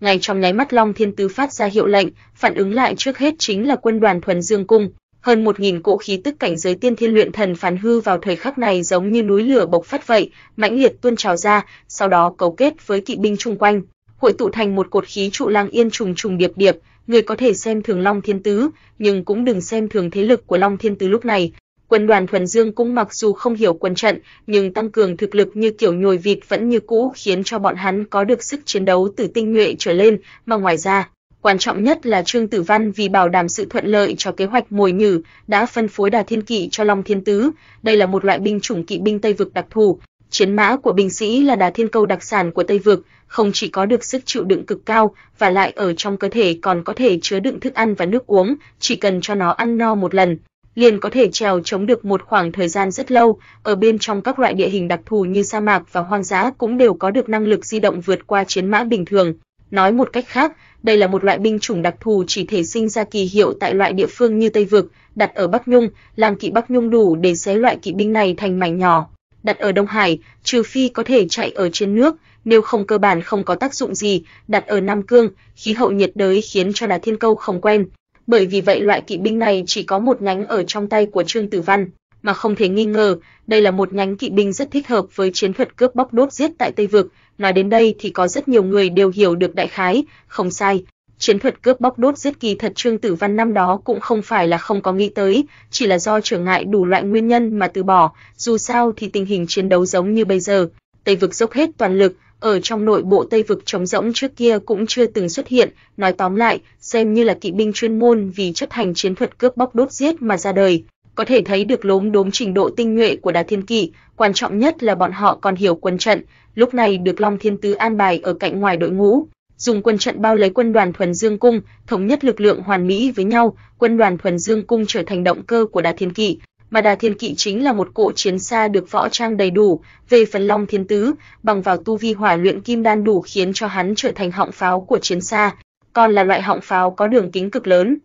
Ngay trong nháy mắt Long Thiên Tứ phát ra hiệu lệnh, phản ứng lại trước hết chính là quân đoàn thuần dương cung, hơn một nghìn cỗ khí tức cảnh giới tiên thiên luyện thần phản hư vào thời khắc này giống như núi lửa bộc phát vậy, mãnh liệt tuôn trào ra, sau đó cấu kết với kỵ binh chung quanh, hội tụ thành một cột khí trụ lang yên trùng trùng điệp điệp, người có thể xem thường Long Thiên Tứ, nhưng cũng đừng xem thường thế lực của Long Thiên Tứ lúc này. Quân đoàn thuần dương cũng mặc dù không hiểu quân trận, nhưng tăng cường thực lực như kiểu nhồi vịt vẫn như cũ khiến cho bọn hắn có được sức chiến đấu từ tinh nhuệ trở lên, mà ngoài ra, Quan trọng nhất là Trương Tử Văn vì bảo đảm sự thuận lợi cho kế hoạch mồi nhử, đã phân phối Đà Thiên Kỵ cho Long Thiên Tứ. Đây là một loại binh chủng kỵ binh Tây vực đặc thù, Chiến mã của binh sĩ là đà thiên câu đặc sản của Tây Vực, không chỉ có được sức chịu đựng cực cao, và lại ở trong cơ thể còn có thể chứa đựng thức ăn và nước uống, chỉ cần cho nó ăn no một lần, liền có thể trèo chống được một khoảng thời gian rất lâu, ở bên trong các loại địa hình đặc thù như sa mạc và hoang dã cũng đều có được năng lực di động vượt qua chiến mã bình thường. Nói một cách khác, đây là một loại binh chủng đặc thù chỉ thể sinh ra kỳ hiệu tại loại địa phương như Tây Vực, đặt ở Bắc Nhung, làm kỵ Bắc Nhung đủ để xé loại kỵ binh này thành mảnh nhỏ. Đặt ở Đông Hải, trừ phi có thể chạy ở trên nước, nếu không cơ bản không có tác dụng gì, đặt ở Nam Cương, khí hậu nhiệt đới khiến cho là Thiên Câu không quen. Bởi vì vậy loại kỵ binh này chỉ có một nhánh ở trong tay của Trương Tử Văn, mà không thể nghi ngờ, đây là một nhánh kỵ binh rất thích hợp với chiến thuật cướp bóc đốt giết tại Tây vực. Nói đến đây thì có rất nhiều người đều hiểu được đại khái, không sai. Chiến thuật cướp bóc đốt giết kỳ thật Trương Tử Văn năm đó cũng không phải là không có nghĩ tới, chỉ là do trở ngại đủ loại nguyên nhân mà từ bỏ, dù sao thì tình hình chiến đấu giống như bây giờ, Tây vực dốc hết toàn lực, ở trong nội bộ Tây vực trống rỗng trước kia cũng chưa từng xuất hiện, nói tóm lại, xem như là kỵ binh chuyên môn vì chấp hành chiến thuật cướp bóc đốt giết mà ra đời. Có thể thấy được lốm đốm trình độ tinh nhuệ của Đà Thiên Kỵ, quan trọng nhất là bọn họ còn hiểu quân trận, lúc này được Long Thiên Tứ an bài ở cạnh ngoài đội ngũ, dùng quân trận bao lấy quân đoàn thuần dương cung, thống nhất lực lượng hoàn mỹ với nhau, quân đoàn thuần dương cung trở thành động cơ của Đà Thiên Kỵ, mà Đà Thiên Kỵ chính là một cỗ chiến xa được võ trang đầy đủ, về phần Long Thiên Tứ, bằng vào tu vi hỏa luyện kim đan đủ khiến cho hắn trở thành họng pháo của chiến xa, còn là loại họng pháo có đường kính cực lớn.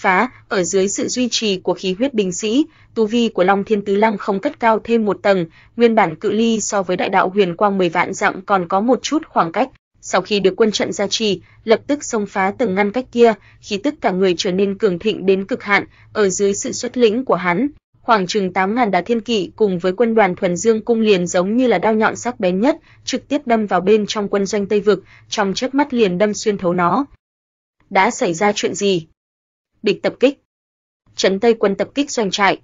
Phá, ở dưới sự duy trì của khí huyết binh sĩ, tu vi của Long Thiên Tứ Lăng không cất cao thêm một tầng, nguyên bản cự ly so với đại đạo huyền quang 10 vạn dặm còn có một chút khoảng cách. Sau khi được quân trận gia trì, lập tức xông phá từng ngăn cách kia, khí tức cả người trở nên cường thịnh đến cực hạn, ở dưới sự xuất lĩnh của hắn, khoảng chừng 8000 đá thiên kỵ cùng với quân đoàn thuần dương cung liền giống như là đao nhọn sắc bén nhất, trực tiếp đâm vào bên trong quân doanh Tây vực, trong chớp mắt liền đâm xuyên thấu nó. Đã xảy ra chuyện gì? Địch tập kích. Trấn Tây quân tập kích doanh trại.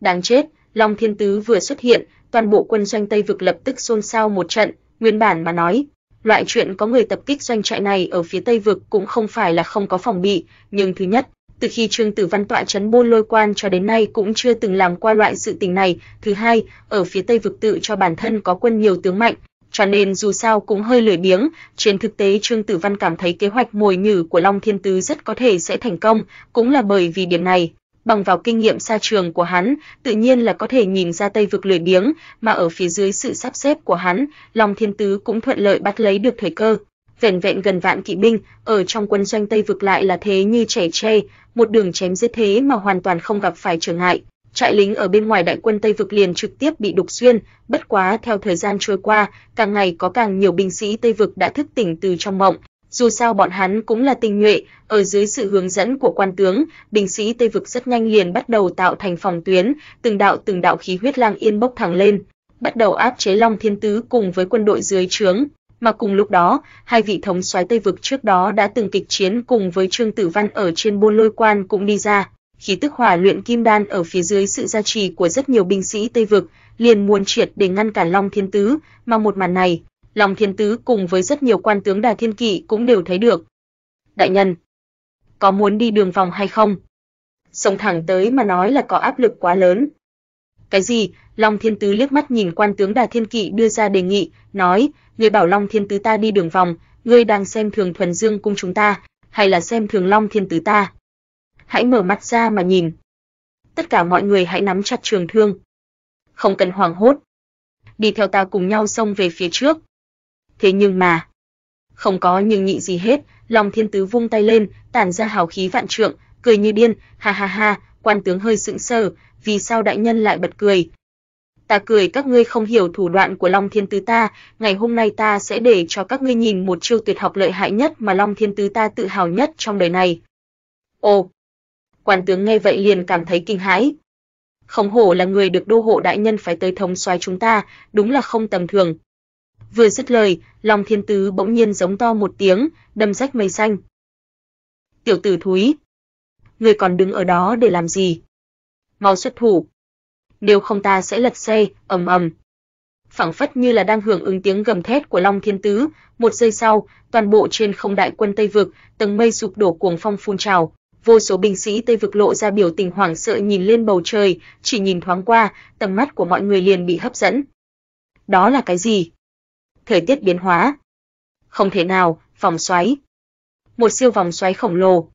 Đáng chết, Long Thiên Tứ vừa xuất hiện, toàn bộ quân doanh Tây vực lập tức xôn xao một trận, nguyên bản mà nói, loại chuyện có người tập kích doanh trại này ở phía Tây vực cũng không phải là không có phòng bị, nhưng thứ nhất, từ khi Trương Tử Văn tọa trấn Bôn Lôi Quan cho đến nay cũng chưa từng làm qua loại sự tình này. Thứ hai, ở phía Tây vực tự cho bản thân có quân nhiều tướng mạnh, cho nên dù sao cũng hơi lười biếng, trên thực tế Trương Tử Văn cảm thấy kế hoạch mồi nhử của Long Thiên Tứ rất có thể sẽ thành công, cũng là bởi vì điểm này. Bằng vào kinh nghiệm xa trường của hắn, tự nhiên là có thể nhìn ra Tây vực lười biếng, mà ở phía dưới sự sắp xếp của hắn, Long Thiên Tứ cũng thuận lợi bắt lấy được thời cơ vẻn vẹn gần vạn kỵ binh, ở trong quân doanh Tây vực lại là thế như trẻ tre, một đường chém giết thế mà hoàn toàn không gặp phải trở ngại. Trại lính ở bên ngoài đại quân Tây vực liền trực tiếp bị đục xuyên, bất quá theo thời gian trôi qua, càng ngày có càng nhiều binh sĩ Tây vực đã thức tỉnh từ trong mộng. Dù sao bọn hắn cũng là tinh nhuệ, ở dưới sự hướng dẫn của quan tướng, binh sĩ Tây vực rất nhanh liền bắt đầu tạo thành phòng tuyến, từng đạo từng đạo khí huyết lang yên bốc thẳng lên, bắt đầu áp chế Long Thiên Tứ cùng với quân đội dưới trướng mà cùng lúc đó, hai vị thống soái Tây vực trước đó đã từng kịch chiến cùng với Trương Tử Văn ở trên Bôn Lôi Quan cũng đi ra. Khí tức hỏa luyện kim đan ở phía dưới sự gia trì của rất nhiều binh sĩ Tây vực, liền muốn triệt để ngăn cản Long Thiên Tứ, mà một màn này, Long Thiên Tứ cùng với rất nhiều quan tướng Đà Thiên Kỵ cũng đều thấy được. Đại nhân, có muốn đi đường vòng hay không? Sông thẳng tới mà nói là có áp lực quá lớn. Cái gì? Long Thiên Tứ liếc mắt nhìn quan tướng Đà Thiên Kỵ đưa ra đề nghị, nói, người bảo Long Thiên Tứ ta đi đường vòng, ngươi đang xem thường Thuần Dương cung chúng ta, hay là xem thường Long Thiên Tứ ta? Hãy mở mắt ra mà nhìn. Tất cả mọi người hãy nắm chặt trường thương. Không cần hoảng hốt. Đi theo ta cùng nhau xông về phía trước. Thế nhưng mà, không có nhưng nhị gì hết, Long Thiên Tứ vung tay lên, tản ra hào khí vạn trượng, cười như điên, ha ha ha, quan tướng hơi sững sờ, vì sao đại nhân lại bật cười, ta cười các ngươi không hiểu thủ đoạn của Long Thiên Tứ ta, ngày hôm nay ta sẽ để cho các ngươi nhìn một chiêu tuyệt học lợi hại nhất mà Long Thiên Tứ ta tự hào nhất trong đời này. Ồ, quan tướng nghe vậy liền cảm thấy kinh hãi. Không hổ là người được đô hộ đại nhân phải tới thống soái chúng ta, đúng là không tầm thường. Vừa dứt lời, Long Thiên Tứ bỗng nhiên giống to một tiếng, đâm rách mây xanh. Tiểu tử thúi, người còn đứng ở đó để làm gì? Mau xuất thủ nếu không ta sẽ lật xe, ầm ầm. Phảng phất như là đang hưởng ứng tiếng gầm thét của Long Thiên Tứ, một giây sau, toàn bộ trên không đại quân Tây vực, tầng mây sụp đổ cuồng phong phun trào, vô số binh sĩ Tây vực lộ ra biểu tình hoảng sợ nhìn lên bầu trời, chỉ nhìn thoáng qua, tầm mắt của mọi người liền bị hấp dẫn. Đó là cái gì? Thời tiết biến hóa. Không thể nào, vòng xoáy. Một siêu vòng xoáy khổng lồ.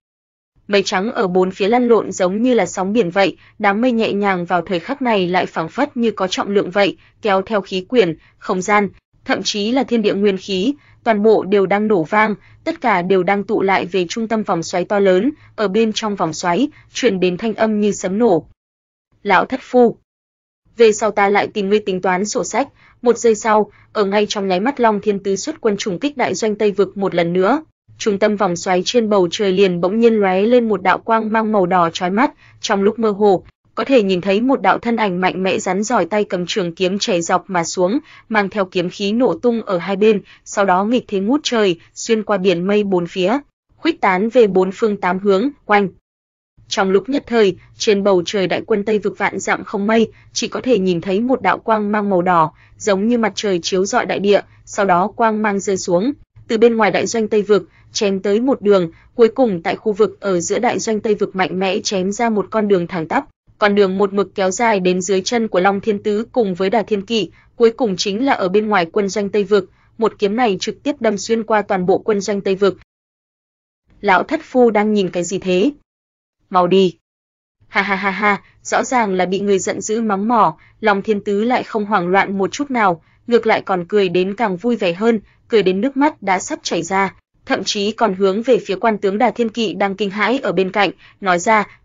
Mây trắng ở bốn phía lăn lộn giống như là sóng biển vậy, đám mây nhẹ nhàng vào thời khắc này lại phảng phất như có trọng lượng vậy, kéo theo khí quyển, không gian, thậm chí là thiên địa nguyên khí, toàn bộ đều đang nổ vang, tất cả đều đang tụ lại về trung tâm vòng xoáy to lớn, ở bên trong vòng xoáy, truyền đến thanh âm như sấm nổ. Lão thất phu, về sau ta lại tìm ngươi tính toán sổ sách, một giây sau, ở ngay trong nháy mắt Long Thiên Tứ xuất quân trùng kích đại doanh Tây vực một lần nữa. Trung tâm vòng xoáy trên bầu trời liền bỗng nhiên lóe lên một đạo quang mang màu đỏ chói mắt, trong lúc mơ hồ, có thể nhìn thấy một đạo thân ảnh mạnh mẽ rắn giỏi tay cầm trường kiếm chảy dọc mà xuống, mang theo kiếm khí nổ tung ở hai bên, sau đó nghịch thế ngút trời, xuyên qua biển mây bốn phía, khuếch tán về bốn phương tám hướng, quanh. Trong lúc nhất thời, trên bầu trời đại quân Tây vực vạn dặm không mây, chỉ có thể nhìn thấy một đạo quang mang màu đỏ, giống như mặt trời chiếu rọi đại địa, sau đó quang mang rơi xuống, từ bên ngoài đại doanh Tây vực, chém tới một đường, cuối cùng tại khu vực ở giữa đại doanh Tây vực mạnh mẽ chém ra một con đường thẳng tắp, con đường một mực kéo dài đến dưới chân của Long Thiên Tứ cùng với Đà Thiên Kỵ, cuối cùng chính là ở bên ngoài quân doanh Tây vực, một kiếm này trực tiếp đâm xuyên qua toàn bộ quân doanh Tây vực. Lão thất phu đang nhìn cái gì thế? Mau đi. Ha ha ha ha, rõ ràng là bị người giận dữ mắng mỏ, Long Thiên Tứ lại không hoảng loạn một chút nào, ngược lại còn cười đến càng vui vẻ hơn, cười đến nước mắt đã sắp chảy ra, thậm chí còn hướng về phía quan tướng Đà Thiên Kỵ đang kinh hãi ở bên cạnh, nói ra: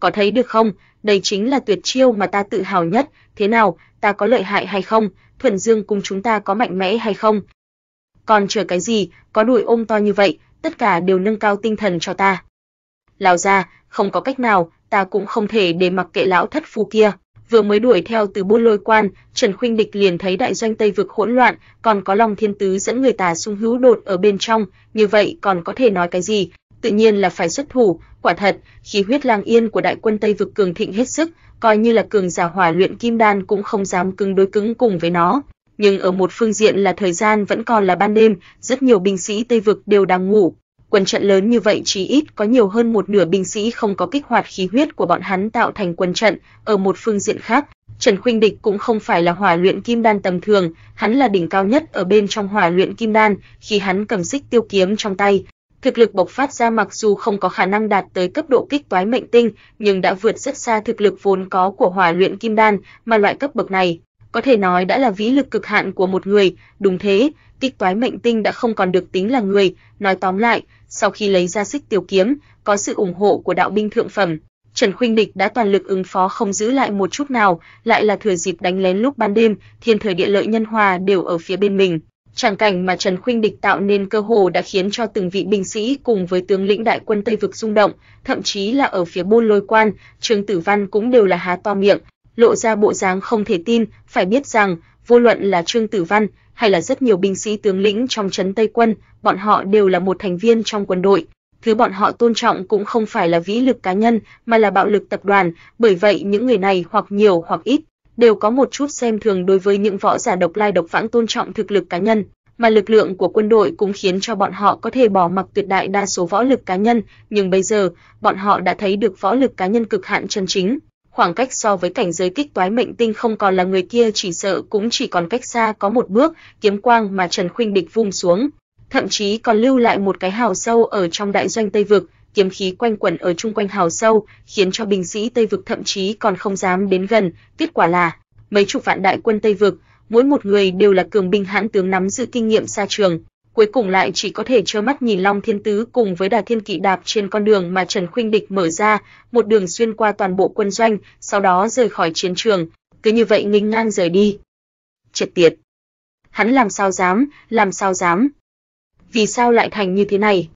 "Có thấy được không, đây chính là tuyệt chiêu mà ta tự hào nhất, thế nào, ta có lợi hại hay không, Thuần Dương cùng chúng ta có mạnh mẽ hay không?" Còn chờ cái gì, có đuổi ôm to như vậy, tất cả đều nâng cao tinh thần cho ta. Lão gia, không có cách nào, ta cũng không thể để mặc kệ lão thất phu kia vừa mới đuổi theo từ buôn lôi quan, Trần Khuynh Địch liền thấy đại doanh Tây vực hỗn loạn, còn có Long Thiên Tứ dẫn người tà xung hữu đột ở bên trong, như vậy còn có thể nói cái gì? Tự nhiên là phải xuất thủ, quả thật, khí huyết lang yên của đại quân Tây vực cường thịnh hết sức, coi như là cường giả hỏa luyện kim đan cũng không dám cứng đối cứng cùng với nó. Nhưng ở một phương diện là thời gian vẫn còn là ban đêm, rất nhiều binh sĩ Tây vực đều đang ngủ, Quân trận lớn như vậy chỉ ít có nhiều hơn một nửa binh sĩ không có kích hoạt khí huyết của bọn hắn tạo thành quân trận, ở một phương diện khác, Trần Khuynh Địch cũng không phải là hỏa luyện kim đan tầm thường, hắn là đỉnh cao nhất ở bên trong hỏa luyện kim đan, khi hắn cầm xích tiêu kiếm trong tay, thực lực bộc phát ra mặc dù không có khả năng đạt tới cấp độ kích toái mệnh tinh, nhưng đã vượt rất xa thực lực vốn có của hỏa luyện kim đan, mà loại cấp bậc này, có thể nói đã là vĩ lực cực hạn của một người, đúng thế, kích toái mệnh tinh đã không còn được tính là người, nói tóm lại, sau khi lấy ra xích tiểu kiếm, có sự ủng hộ của đạo binh thượng phẩm, Trần Khuynh Địch đã toàn lực ứng phó không giữ lại một chút nào, lại là thừa dịp đánh lén lúc ban đêm, thiên thời địa lợi nhân hòa đều ở phía bên mình. Tràng cảnh mà Trần Khuynh Địch tạo nên cơ hồ đã khiến cho từng vị binh sĩ cùng với tướng lĩnh đại quân Tây vực rung động, thậm chí là ở phía Bôn Lôi Quan, Trương Tử Văn cũng đều là há to miệng, lộ ra bộ dáng không thể tin, phải biết rằng, vô luận là Trương Tử Văn hay là rất nhiều binh sĩ tướng lĩnh trong trấn Tây quân, bọn họ đều là một thành viên trong quân đội. Thứ bọn họ tôn trọng cũng không phải là vĩ lực cá nhân, mà là bạo lực tập đoàn, bởi vậy những người này hoặc nhiều hoặc ít đều có một chút xem thường đối với những võ giả độc lai độc vãng tôn trọng thực lực cá nhân, mà lực lượng của quân đội cũng khiến cho bọn họ có thể bỏ mặc tuyệt đại đa số võ lực cá nhân, nhưng bây giờ, bọn họ đã thấy được võ lực cá nhân cực hạn chân chính, khoảng cách so với cảnh giới kích toái mệnh tinh không còn là người kia chỉ sợ cũng chỉ còn cách xa có một bước, kiếm quang mà Trần Khuynh Địch vung xuống, thậm chí còn lưu lại một cái hào sâu ở trong đại doanh Tây vực, kiếm khí quanh quẩn ở chung quanh hào sâu, khiến cho binh sĩ Tây vực thậm chí còn không dám đến gần, kết quả là mấy chục vạn đại quân Tây vực, mỗi một người đều là cường binh hãn tướng nắm giữ kinh nghiệm xa trường, cuối cùng lại chỉ có thể trơ mắt nhìn Long Thiên Tứ cùng với Đà Thiên Kỵ đạp trên con đường mà Trần Khuynh Địch mở ra, một đường xuyên qua toàn bộ quân doanh, sau đó rời khỏi chiến trường, cứ như vậy nghênh ngang rời đi. Triệt tiệt. Hắn làm sao dám, làm sao dám? Vì sao lại thành như thế này?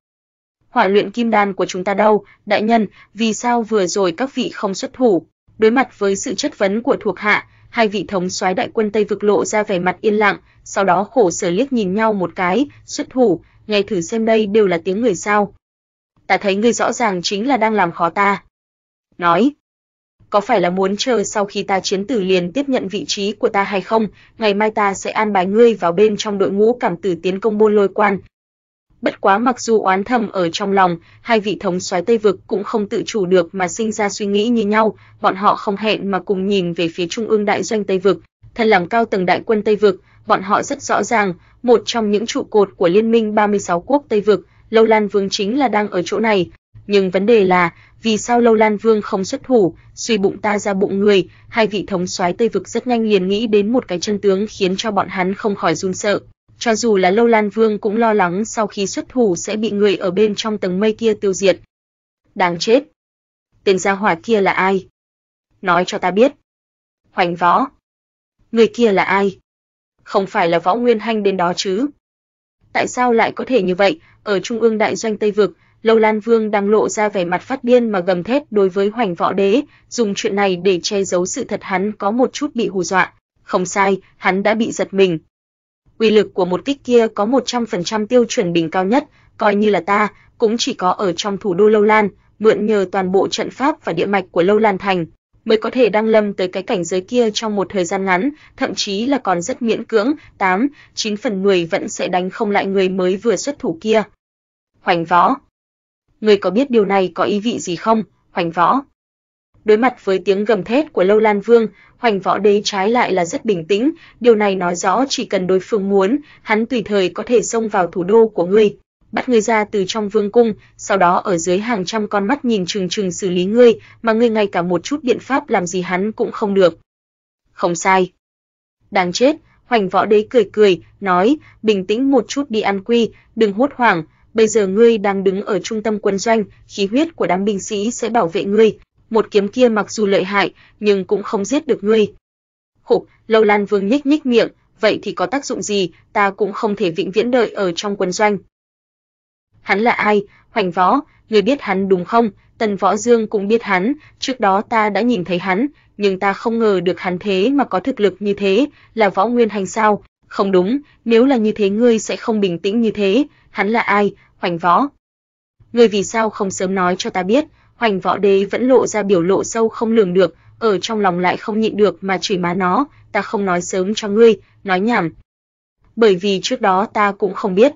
Hỏa luyện kim đan của chúng ta đâu, đại nhân, vì sao vừa rồi các vị không xuất thủ? Đối mặt với sự chất vấn của thuộc hạ, hai vị thống soái đại quân Tây vực lộ ra vẻ mặt yên lặng, sau đó khổ sở liếc nhìn nhau một cái, xuất thủ, nghe thử xem đây đều là tiếng người sao. Ta thấy ngươi rõ ràng chính là đang làm khó ta. Nói, có phải là muốn chờ sau khi ta chiến tử liền tiếp nhận vị trí của ta hay không, ngày mai ta sẽ an bài ngươi vào bên trong đội ngũ cảm tử tiến công môn lôi quan. Bất quá mặc dù oán thầm ở trong lòng, hai vị thống soái Tây vực cũng không tự chủ được mà sinh ra suy nghĩ như nhau, bọn họ không hẹn mà cùng nhìn về phía trung ương đại doanh Tây vực, Thân làm cao tầng đại quân Tây vực, bọn họ rất rõ ràng, một trong những trụ cột của liên minh 36 quốc Tây vực, Lâu Lan Vương chính là đang ở chỗ này. Nhưng vấn đề là, vì sao Lâu Lan Vương không xuất thủ, suy bụng ta ra bụng người, hai vị thống soái Tây vực rất nhanh liền nghĩ đến một cái chân tướng khiến cho bọn hắn không khỏi run sợ. Cho dù là Lâu Lan Vương cũng lo lắng sau khi xuất thủ sẽ bị người ở bên trong tầng mây kia tiêu diệt. Đáng chết. Tên gia hỏa kia là ai? Nói cho ta biết. Hoành võ. Người kia là ai? Không phải là võ nguyên hanh đến đó chứ? Tại sao lại có thể như vậy? Ở trung ương đại doanh Tây Vực, Lâu Lan Vương đang lộ ra vẻ mặt phát điên mà gầm thét đối với Hoành Võ Đế, dùng chuyện này để che giấu sự thật hắn có một chút bị hù dọa. Không sai, hắn đã bị giật mình. Uy lực của một kích kia có 100% tiêu chuẩn bình cao nhất, coi như là ta, cũng chỉ có ở trong thủ đô Lâu Lan, mượn nhờ toàn bộ trận pháp và địa mạch của Lâu Lan Thành, mới có thể đăng lâm tới cái cảnh giới kia trong một thời gian ngắn, thậm chí là còn rất miễn cưỡng, 8, 9 phần 10 vẫn sẽ đánh không lại người mới vừa xuất thủ kia. Hoành Võ Người có biết điều này có ý vị gì không, Hoành Võ? Đối mặt với tiếng gầm thét của Lâu Lan Vương, Hoành Võ Đế trái lại là rất bình tĩnh, điều này nói rõ chỉ cần đối phương muốn, hắn tùy thời có thể xông vào thủ đô của ngươi, bắt ngươi ra từ trong vương cung, sau đó ở dưới hàng trăm con mắt nhìn chừng chừng xử lý ngươi, mà ngươi ngay cả một chút biện pháp làm gì hắn cũng không được. Không sai. Đáng chết, Hoành Võ Đế cười cười, nói, bình tĩnh một chút đi ăn quy, đừng hốt hoảng, bây giờ ngươi đang đứng ở trung tâm quân doanh, khí huyết của đám binh sĩ sẽ bảo vệ ngươi, một kiếm kia mặc dù lợi hại, nhưng cũng không giết được ngươi. Khục, Lâu Lan Vương nhếch nhếch miệng, vậy thì có tác dụng gì, ta cũng không thể vĩnh viễn đợi ở trong quân doanh. Hắn là ai? Hoành Võ, người biết hắn đúng không? Tần Võ Dương cũng biết hắn, trước đó ta đã nhìn thấy hắn, nhưng ta không ngờ được hắn thế mà có thực lực như thế, là Võ Nguyên Hành sao? Không đúng, nếu là như thế ngươi sẽ không bình tĩnh như thế, hắn là ai? Hoành Võ. Ngươi vì sao không sớm nói cho ta biết? Hoành Võ Đế vẫn lộ ra biểu lộ sâu không lường được, ở trong lòng lại không nhịn được mà chửi má nó, ta không nói sớm cho ngươi, nói nhảm. Bởi vì trước đó ta cũng không biết.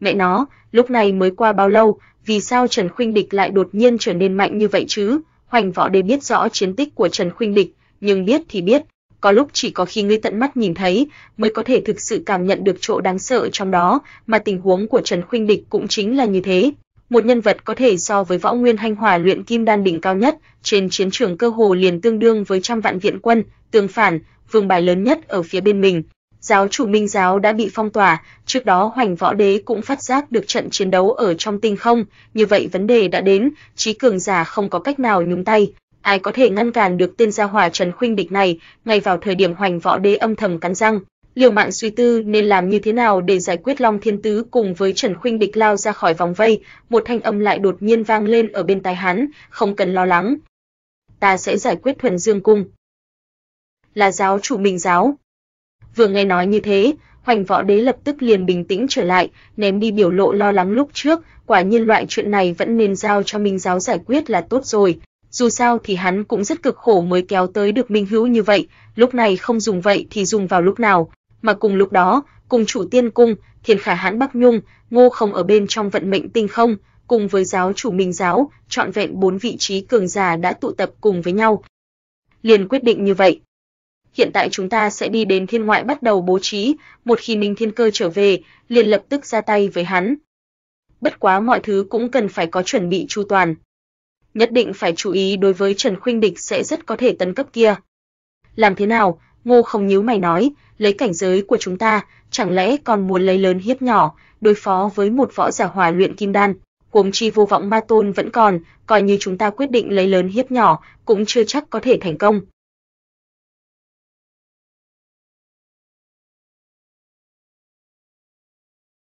Mẹ nó, lúc này mới qua bao lâu, vì sao Trần Khuynh Địch lại đột nhiên trở nên mạnh như vậy chứ? Hoành Võ Đế biết rõ chiến tích của Trần Khuynh Địch, nhưng biết thì biết, có lúc chỉ có khi ngươi tận mắt nhìn thấy mới có thể thực sự cảm nhận được chỗ đáng sợ trong đó, mà tình huống của Trần Khuynh Địch cũng chính là như thế một nhân vật có thể so với võ nguyên Hanh hỏa luyện kim đan đỉnh cao nhất, trên chiến trường cơ hồ liền tương đương với trăm vạn viện quân, tương phản, vương bài lớn nhất ở phía bên mình. Giáo chủ Minh giáo đã bị phong tỏa, trước đó Hoành Võ Đế cũng phát giác được trận chiến đấu ở trong tinh không, như vậy vấn đề đã đến, trí cường giả không có cách nào nhúng tay, ai có thể ngăn cản được tên gia hỏa Trần Khuynh Địch này, ngay vào thời điểm Hoành Võ Đế âm thầm cắn răng, liều mạng suy tư nên làm như thế nào để giải quyết Long Thiên Tứ cùng với Trần Khuynh Địch lao ra khỏi vòng vây, một thanh âm lại đột nhiên vang lên ở bên tai hắn, không cần lo lắng. Ta sẽ giải quyết Thuần Dương Cung. Là giáo chủ Minh giáo. Vừa nghe nói như thế, Hoành Võ Đế lập tức liền bình tĩnh trở lại, ném đi biểu lộ lo lắng lúc trước, quả nhiên loại chuyện này vẫn nên giao cho Minh giáo giải quyết là tốt rồi. Dù sao thì hắn cũng rất cực khổ mới kéo tới được Minh Hữu như vậy, lúc này không dùng vậy thì dùng vào lúc nào, mà cùng lúc đó, cùng chủ tiên cung, Thiên Khả Hãn Bắc Nhung, Ngô Không ở bên trong vận mệnh tinh không, cùng với giáo chủ Minh giáo, chọn vẹn bốn vị trí cường giả đã tụ tập cùng với nhau. Liền quyết định như vậy. Hiện tại chúng ta sẽ đi đến thiên ngoại bắt đầu bố trí, một khi Minh Thiên Cơ trở về, liền lập tức ra tay với hắn. Bất quá mọi thứ cũng cần phải có chuẩn bị chu toàn. Nhất định phải chú ý đối với Trần Khuynh Địch sẽ rất có thể tấn cấp kia. Làm thế nào? Ngô không nhíu mày nói, lấy cảnh giới của chúng ta, chẳng lẽ còn muốn lấy lớn hiếp nhỏ, đối phó với một võ giả hòa luyện kim đan, cuồng chi vô vọng ma tôn vẫn còn, coi như chúng ta quyết định lấy lớn hiếp nhỏ, cũng chưa chắc có thể thành công.